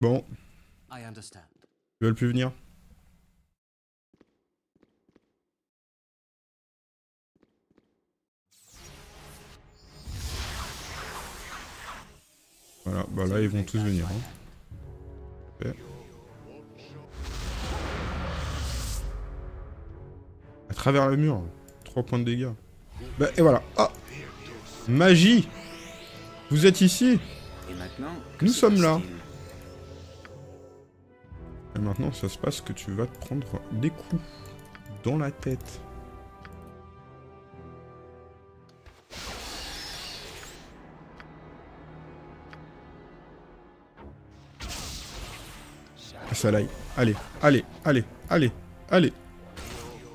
Bon, ils veulent plus venir. Voilà, bah là ils vont tous venir. hein. À travers le mur, 3 points de dégâts. Bah et voilà. Ah Magie Vous êtes ici Et maintenant Nous sommes là. Et maintenant, ça se passe que tu vas te prendre des coups dans la tête. Allez, allez, allez, allez, allez.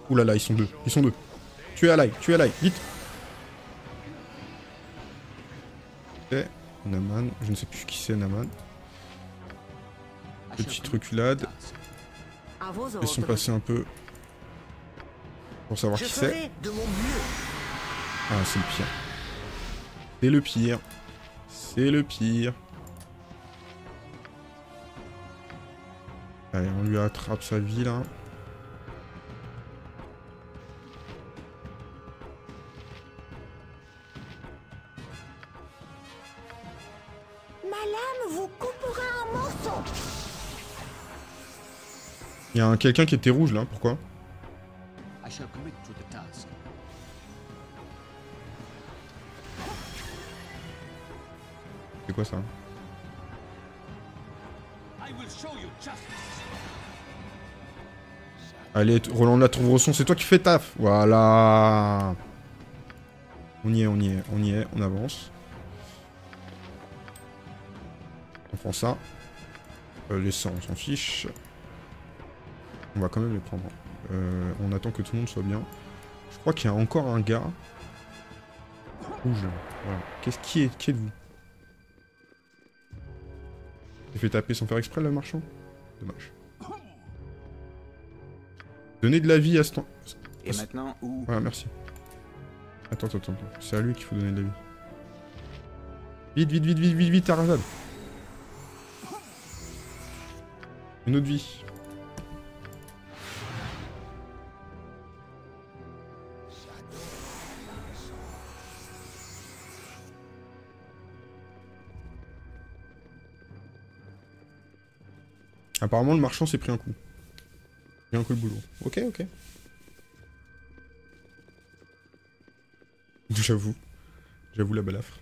Ouh là là, ils sont deux, ils sont deux. Tu es à l'ail, tu es à l'ail, vite. Ok, Naman, je ne sais plus qui c'est Naman. Petite reculade. Laissons passer un peu. Pour savoir qui c'est. Ah, c'est le pire. C'est le pire. C'est le pire. Allez, on lui attrape sa vie là. Ma lame vous coupera en morceaux. Il y a un- quelqu'un qui était rouge là, pourquoi? C'est quoi ça? Allez, Roland de la Tour son, c'est toi qui fais taf Voilà On y est, on y est, on y est, on avance. On prend ça. Euh, les 100, on s'en fiche. On va quand même les prendre. Euh, on attend que tout le monde soit bien. Je crois qu'il y a encore un gars. Rouge. Voilà. Qu'est-ce qui est Qui êtes-vous? J'ai fait taper sans faire exprès le marchand Dommage. Donnez de la vie à ce temps. Et maintenant, où Voilà, merci. Attends, attends, attends. C'est à lui qu'il faut donner de la vie. Vite, vite, vite, vite, vite, vite, Tarazad. Une autre vie. Apparemment, le marchand s'est pris un coup. Bien que le boulot. Ok, ok. J'avoue. J'avoue la balafre.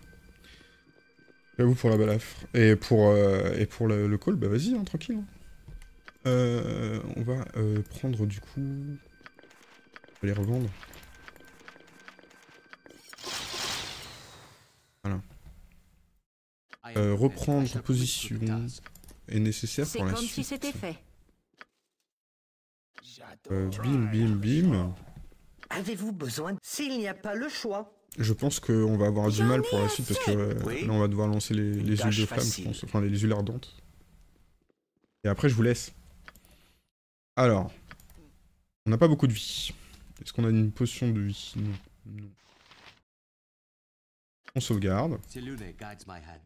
J'avoue pour la balafre. Et pour, euh, et pour le, call, bah vas-y, hein, tranquille. Euh, on va euh, prendre du coup... On va les revendre. Voilà. Reprendre position est nécessaire C'est pour la comme si suite. c'était fait. Euh, bim, bim, bim. Avez-vous besoin? S'il n'y a pas le choix. Je pense qu'on va avoir du mal pour la suite parce que euh, Oui. là on va devoir lancer les, les huiles de flamme, je pense. Enfin les huiles ardentes. Et après je vous laisse. Alors. On n'a pas beaucoup de vie. Est-ce qu'on a une potion de vie? Non. Non. On sauvegarde. Selune guides my hand.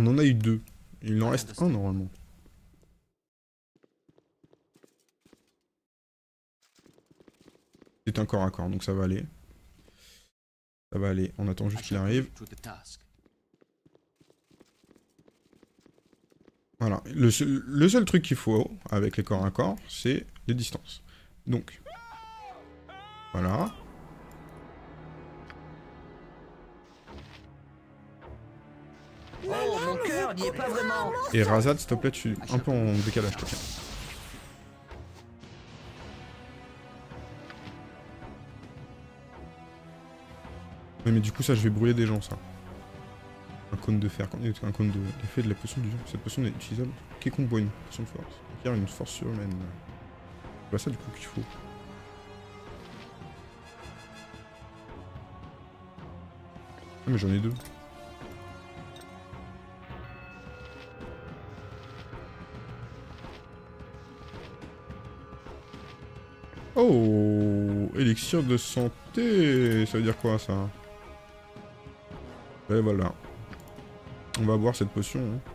On en a eu deux. Il en reste un normalement. C'est un corps à corps, donc ça va aller. Ça va aller. On attend juste qu'il arrive. Voilà. Le seul, le seul truc qu'il faut avec les corps à corps, c'est les distances. Donc. Voilà. N'y est pas vraiment. Et Razad, s'il te plaît, tu es un peu en décalage, mais du coup, ça, je vais brûler des gens, ça. Un cône de fer, un cône de l'effet de la potion du Cette potion n'est utilisable quiconque boit une potion de force. Acquiert une force surhumaine. C'est pas ça, du coup, qu'il faut. Ah, mais j'en ai deux. Oh Élixir de santé Ça veut dire quoi ça? Et voilà. On va boire cette potion. hein.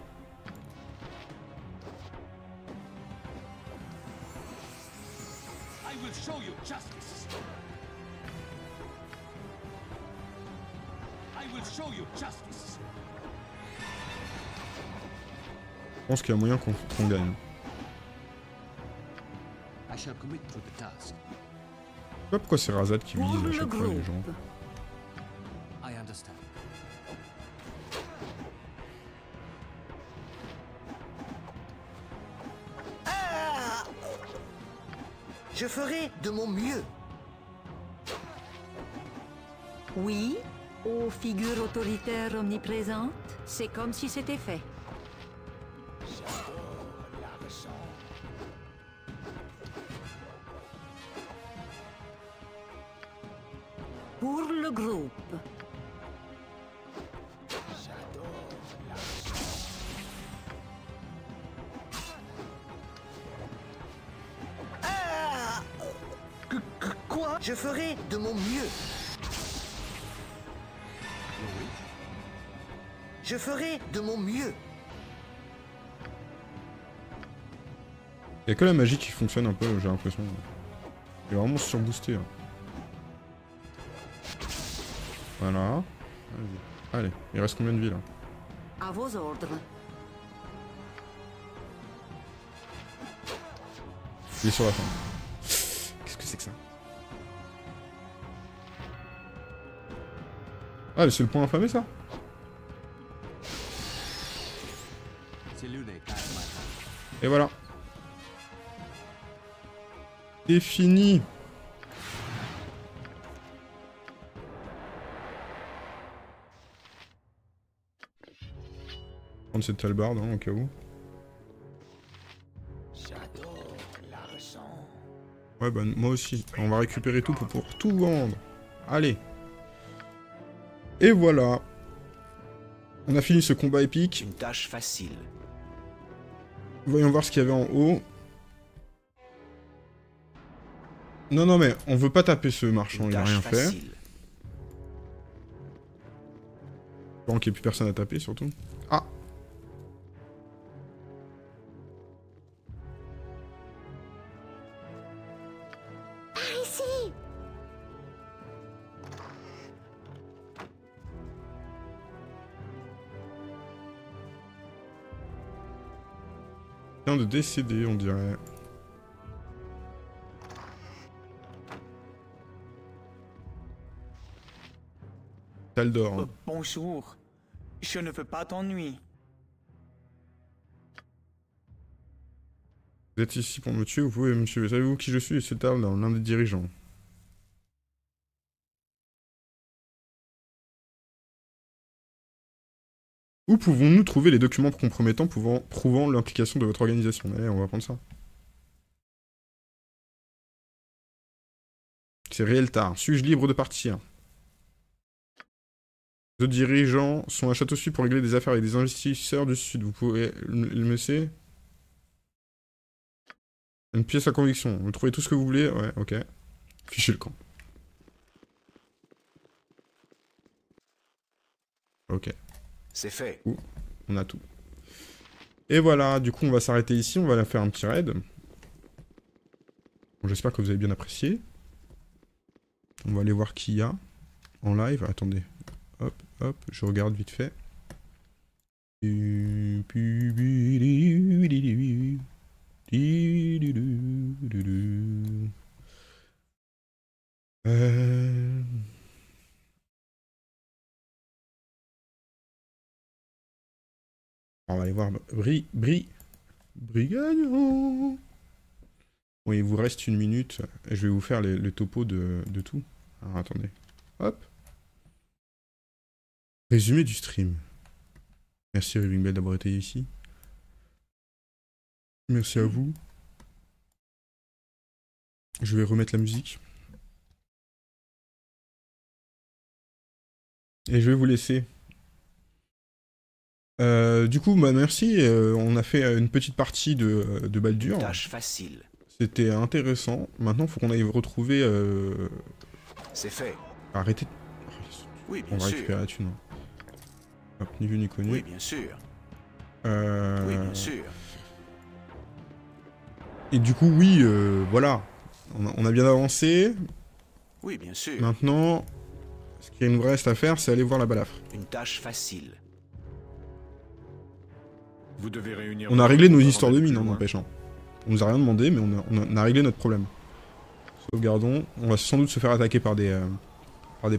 Je pense qu'il y a moyen qu'on qu'on gagne. Pas pourquoi c'est Razad qui vise à chaque fois les gens. I understand. Je ferai de mon mieux. Oui, aux figures autoritaires omniprésentes, c'est comme si c'était fait. Je ferai de mon mieux. Il a que la magie qui fonctionne un peu, j'ai l'impression. Il est vraiment surboosté. hein. Voilà. Allez, il reste combien de vie là À vos ordres. Il est sur la fin. Qu'est-ce que c'est que ça Ah, c'est le point inflammé ça Et voilà. C'est fini. Prendre cette halbarde hein, au cas où. Ouais bah moi aussi. On va récupérer tout pour pouvoir tout vendre. Allez. Et voilà. On a fini ce combat épique. Une tâche facile. Voyons voir ce qu'il y avait en haut. Non, non, mais on veut pas taper ce marchand, il a rien fait. facile. Tant qu'il n'y ait plus personne à taper, surtout. Vient de décéder, on dirait. Taldor. Euh, bonjour. Je ne veux pas t'ennuyer. Vous êtes ici pour me tuer, vous pouvez me tuer. Savez-vous qui je suis? C'est Taldor, l'un des dirigeants. Où pouvons-nous trouver les documents compromettants prouvant l'implication de votre organisation? Allez, on va prendre ça. C'est réel tard. Suis-je libre de partir? Les dirigeants sont à Château-Sud pour régler des affaires avec des investisseurs du Sud. Vous pouvez le monsieur? Une pièce à conviction. Vous trouvez tout ce que vous voulez? Ouais, ok. Fichez le camp. Ok. C'est fait. On a tout. Et voilà, du coup, on va s'arrêter ici. On va faire un petit raid. Bon, J'espère que vous avez bien apprécié. On va aller voir qui y a en live. Attendez. Hop, hop, je regarde vite fait. Euh... On va aller voir Bri... Bri... Brigagnon Bon, il vous reste une minute. Je vais vous faire le topo de, de tout. Alors, attendez. Hop. Résumé du stream. Merci Riving Bell d'avoir été ici. Merci à vous. Je vais remettre la musique. Et je vais vous laisser. Euh, du coup, bah merci. euh, on a fait euh, une petite partie de, de Baldur. Tâche facile. C'était intéressant. Maintenant, faut qu'on aille retrouver. Euh... C'est fait. Arrêtez. Oui, On bien va sûr. récupérer la thune. Hop, ni vu ni connu. Oui, bien sûr. Oui, bien sûr. Et du coup, oui, euh, voilà. On a, on a bien avancé. Oui, bien sûr. Maintenant, ce qu'il nous reste à faire, c'est aller voir la balafre. Une tâche facile. Vous devez réunir. On a réglé nos histoires de avant d'aller mine, plus en loin. empêchant. On nous a rien demandé, mais on a, on a- on a réglé notre problème. Sauvegardons. On va sans doute se faire attaquer par des, euh, par des